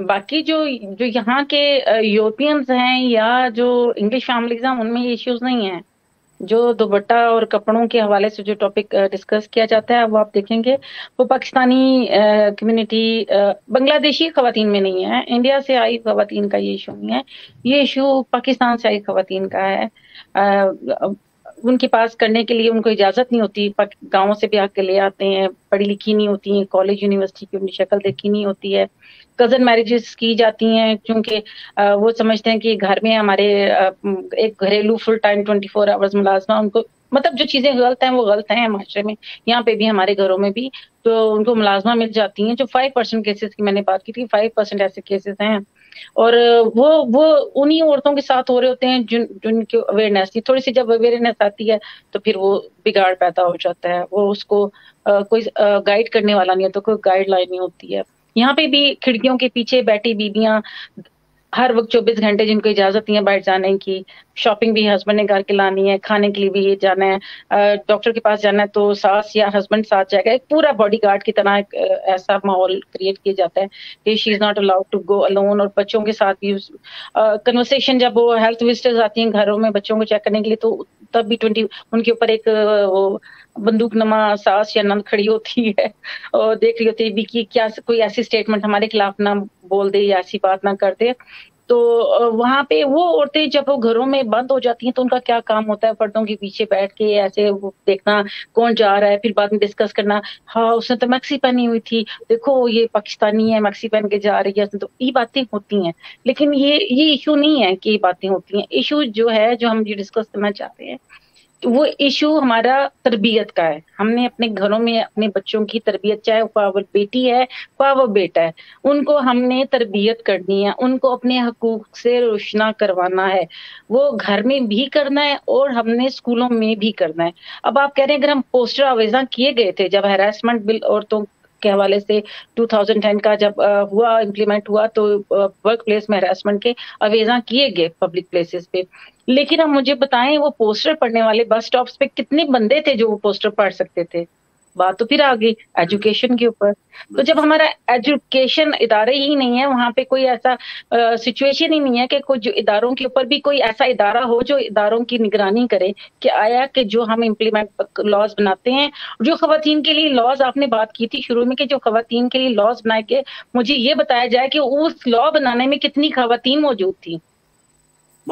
Speaker 4: باقی جو جو یہاں کے یورپینز ہیں یا جو انگلش فیملیز ہیں، ان میں یہ ایشوز نہیں ہیں۔ جو دوبٹہ اور کپڑوں کے حوالے سے جو ٹاپک ڈسکس کیا جاتا ہے، وہ آپ دیکھیں گے۔ وہ پاکستانی کمیونٹی بنگلہ دیشی خواتین میں نہیں ہے۔ انڈیا سے آئی خواتین کا یہ ایشو نہیں ہے۔ یہ ایشو پاکستان سے آئی خواتین کا ہے۔ ان کے پاس کرنے کے لیے ان کو اجازت نہیں ہوتی۔ گاؤں سے بھی آ کے لے آتے ہیں۔ پڑھی لکھی نہیں ہوتی ہیں۔ کالج یونیورسٹی کی انہیں شکل دیکھی نہیں ہوتی ہے۔ کزن میرجز کی جاتی ہیں، کیونکہ وہ سمجھتے ہیں کہ گھر میں ہمارے ایک گھریلو full time twenty four hours ملازمہ، ان کو مطلب جو چیزیں غلط ہیں وہ غلط ہیں معاشرے میں، یہاں پہ بھی، ہمارے گھروں میں بھی، تو ان کو ملازمہ مل جاتی ہیں، جو فائیو پرسینٹ کیسز کی میں نے بات کی تھی فائیو پرسینٹ ایسے کیسز ہیں۔ اور وہ وہ انہی عورتوں کے ساتھ ہو رہے ہوتے ہیں جن جن کی اویئرنیس تھی۔ تھوڑی سی جب اویئرنیس آتی ہے تو پھر وہ بگاڑ پیدا ہو جاتا ہے۔ وہ اس کو کوئی گائیڈ کرنے والا نہیں ہوتا، کوئی گائیڈ لائن نہیں ہوتی ہے۔ یہاں پہ بھی کھڑکیوں کے پیچھے بیٹھی بیویاں ہر وقت چوبیس گھنٹے جن کو اجازت نہیں ہے بیٹھ جانے کی شاپنگ بھی ہسبینڈ نے گھر کے لانی ہے، کھانے کے لیے بھی جانا ہے ڈاکٹر کے پاس جانا ہے تو ساس یا ہسبینڈ ساتھ جائے گا۔ ایک پورا باڈی گارڈ کی طرح ایک ایسا ماحول کریٹ کیا جاتا ہے کہ she is not allowed to go alone اور بچوں کے ساتھ بھی کنورسیشن جب وہ ہیلتھ وزٹرز آتی ہیں گھروں میں بچوں کو چیک کرنے کے لیے تو تب بھی ٹوینٹی، ان کے اوپر ایک بندوق نما ساس یا نند کھڑی ہوتی ہے اور دیکھ رہی ہوتی ہے کہ کیا کوئی ایسی اسٹیٹمنٹ ہمارے خلاف نہ بول دے یا ایسی بات نہ کر دے۔ تو وہاں پہ وہ عورتیں جب وہ گھروں میں بند ہو جاتی ہیں تو ان کا کیا کام ہوتا ہے؟ پردوں کے پیچھے بیٹھ کے ایسے دیکھنا کون جا رہا ہے، پھر بعد میں ڈسکس کرنا۔ ہاں اس نے تو میکسی پہنی ہوئی تھی۔ دیکھو، یہ پاکستانی ہے میکسی پہن کے جا رہی ہے۔ تو یہ باتیں ہوتی ہیں۔ لیکن یہ یہ ایشو نہیں ہے کہ یہ باتیں ہوتی ہیں۔ ایشو جو ہے، جو ہم یہ ڈسکس کرنا چاہتے ہیں وہ ایشو ہمارا تربیت کا ہے۔ ہم نے اپنے گھروں میں اپنے بچوں کی تربیت، چاہے وہ بیٹی ہے وہ بیٹا ہے، ان کو ہم نے تربیت کرنی ہے، ان کو اپنے حقوق سے روشنا کروانا ہے۔ وہ گھر میں بھی کرنا ہے اور ہم نے اسکولوں میں بھی کرنا ہے۔ اب آپ کہہ رہے ہیں، اگر ہم پوسٹر آویزاں کیے گئے تھے جب ہیراسمنٹ بل عورتوں کے حوالے سے 2010 کا جب ہوا امپلیمنٹ ہوا تو ورک پلیس میں ہراسمنٹ کے اویزاں کیے گئے پبلک پلیسز پہ۔ لیکن ہم مجھے بتائیں وہ پوسٹر پڑھنے والے بس سٹاپس پہ کتنے بندے تھے جو وہ پوسٹر پڑھ سکتے تھے؟ بات تو پھر آ گئی ایجوکیشن کے اوپر۔ تو جب ہمارا ایجوکیشن ادارے ہی نہیں ہے، وہاں پہ کوئی ایسا سچویشن ہی نہیں ہے کہ کچھ اداروں کے اوپر بھی کوئی ایسا ادارہ ہو جو اداروں کی نگرانی کرے کہ آیا کہ جو ہم امپلیمنٹ لاز بناتے ہیں۔ جو خواتین کے لیے لاز آپ نے بات کی تھی شروع میں کہ جو خواتین کے لیے لاز بنائے گئے، مجھے یہ بتایا جائے کہ اس لا بنانے میں کتنی خواتین موجود تھی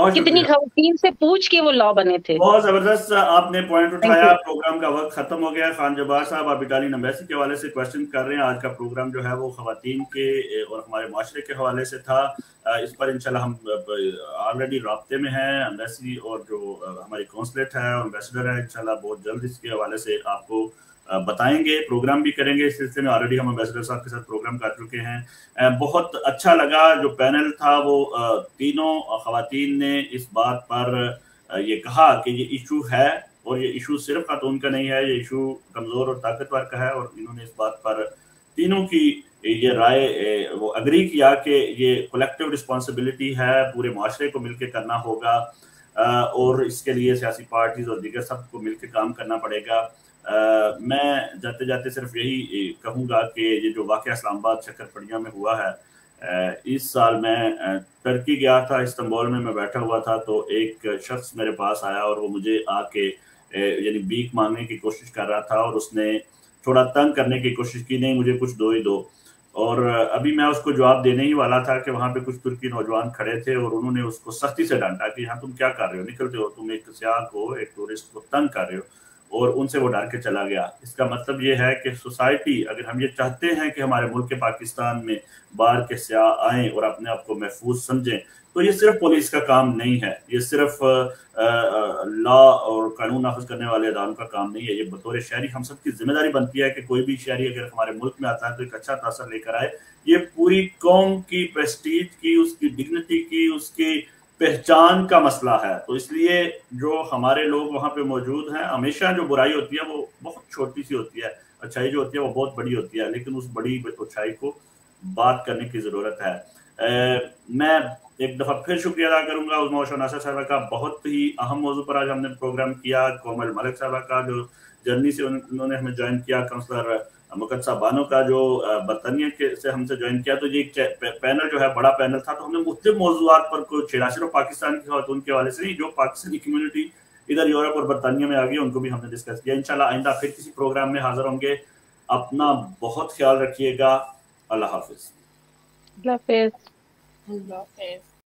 Speaker 4: کتنی خواتین سے پوچھ کے وہ لا بنے تھے۔
Speaker 1: بہت زبردست آپ نے پوائنٹ اٹھایا۔ پروگرام کا وقت ختم ہو گیا خان جبار صاحب آپ اٹالین امبیسی کے حوالے سے کوشچن کر رہے ہیں۔ آج کا پروگرام جو ہے وہ خواتین کے اور ہمارے معاشرے کے حوالے سے تھا۔ اس پر انشاءاللہ ہم آلریڈی رابطے میں ہیں۔ امبیسی اور جو ہماری کونسلیٹ ہے امبیسڈر ہے انشاءاللہ بہت جلد اس کے حوالے سے آپ کو بتائیں گے، پروگرام بھی کریں گے اس سلسلے میں آلریڈی ہم امبیسڈر صاحب کے ساتھ پروگرام کر چکے ہیں۔ بہت اچھا لگا جو پینل تھا، وہ تینوں خواتین نے اس بات پر یہ کہا کہ یہ ایشو ہے اور یہ ایشو صرف خاتون کا نہیں ہے، یہ ایشو کمزور اور طاقتور کا ہے اور انہوں نے اس بات پر تینوں کی یہ رائے وہ اگری کیا کہ یہ کولیکٹیو رسپانسبلٹی ہے، پورے معاشرے کو مل کے کرنا ہوگا اور اس کے لیے سیاسی پارٹیز اور دیگر سب کو مل کے کام کرنا پڑے گا۔ میں جاتے جاتے صرف یہی کہوں گا کہ یہ جو واقعہ اسلام آباد چکر پڑیاں میں ہوا ہے اس سال میں ترکی گیا تھا، استنبول میں میں بیٹھا ہوا تھا تو ایک شخص میرے پاس آیا اور وہ مجھے آ کے یعنی بیک مانگنے کی کوشش کر رہا تھا اور اس نے تھوڑا تنگ کرنے کی کوشش کی، نہیں مجھے کچھ دو ہی دو۔ اور ابھی میں اس کو جواب دینے ہی والا تھا کہ وہاں پہ کچھ ترکی نوجوان کھڑے تھے اور انہوں نے اس کو سختی سے ڈانٹا کہ ہاں تم کیا کر رہے ہو؟ نکلتے ہو، تم ایک سیاح کو، ایک ٹورسٹ کو تنگ کر رہے ہو۔ اور ان سے وہ ڈر کے چلا گیا۔ اس کا مطلب یہ ہے کہ سوسائٹی اگر ہم یہ چاہتے ہیں کہ ہمارے ملک پاکستان میں باہر کے سیاح آئیں اور اپنے آپ کو محفوظ سمجھیں، تو یہ صرف پولیس کا کام نہیں ہے۔ یہ صرف لا اور قانون نافذ کرنے والے اداروں کا کام نہیں ہے۔ یہ بطور شہری ہم سب کی ذمہ داری بنتی ہے کہ کوئی بھی شہری اگر ہمارے ملک میں آتا ہے تو ایک اچھا تاثر لے کر آئے۔ یہ پوری قوم کی پریسٹیج کی، اس کی ڈگنیٹی کی، اس کی پہچان کا مسئلہ ہے۔ تو اس لیے جو ہمارے لوگ وہاں پہ موجود ہیں، ہمیشہ جو برائی ہوتی ہے، وہ بہت چھوٹی سی ہوتی ہے۔ اچھائی جو ہوتی ہے، وہ بہت بڑی ہوتی ہے، لیکن اس بڑی اچھائی کو بات کرنے کی ضرورت ہے۔ میں ایک دفعہ پھر شکریہ ادا کروں گا عظما و ناصر صاحبہ کا۔ بہت ہی اہم موضوع پر آج ہم نے پروگرام کیا۔ کومل ملک صاحبہ کا جو جرنی سے انہوں نے ہمیں جوائن کیا مقدسہ بانو کا جو برطانیہ کے سے ہم سے جوائن کیا تو یہ پینل جو ہے بڑا پینل تھا تو ہم نے مختلف موضوعات پر کوئی چھیڑا صرف پاکستان کی خواتون کے حوالے سے نہیں جو پاکستانی کمیونٹی ادھر یورپ اور برطانیہ میں آ گئی ان کو بھی ہم نے ڈسکس کیا۔ انشاءاللہ آئندہ پھر کسی پروگرام میں حاضر ہوں گے۔ اپنا بہت خیال رکھیے گا۔ اللہ حافظ۔
Speaker 4: اللہ حافظ۔
Speaker 2: اللہ حافظ۔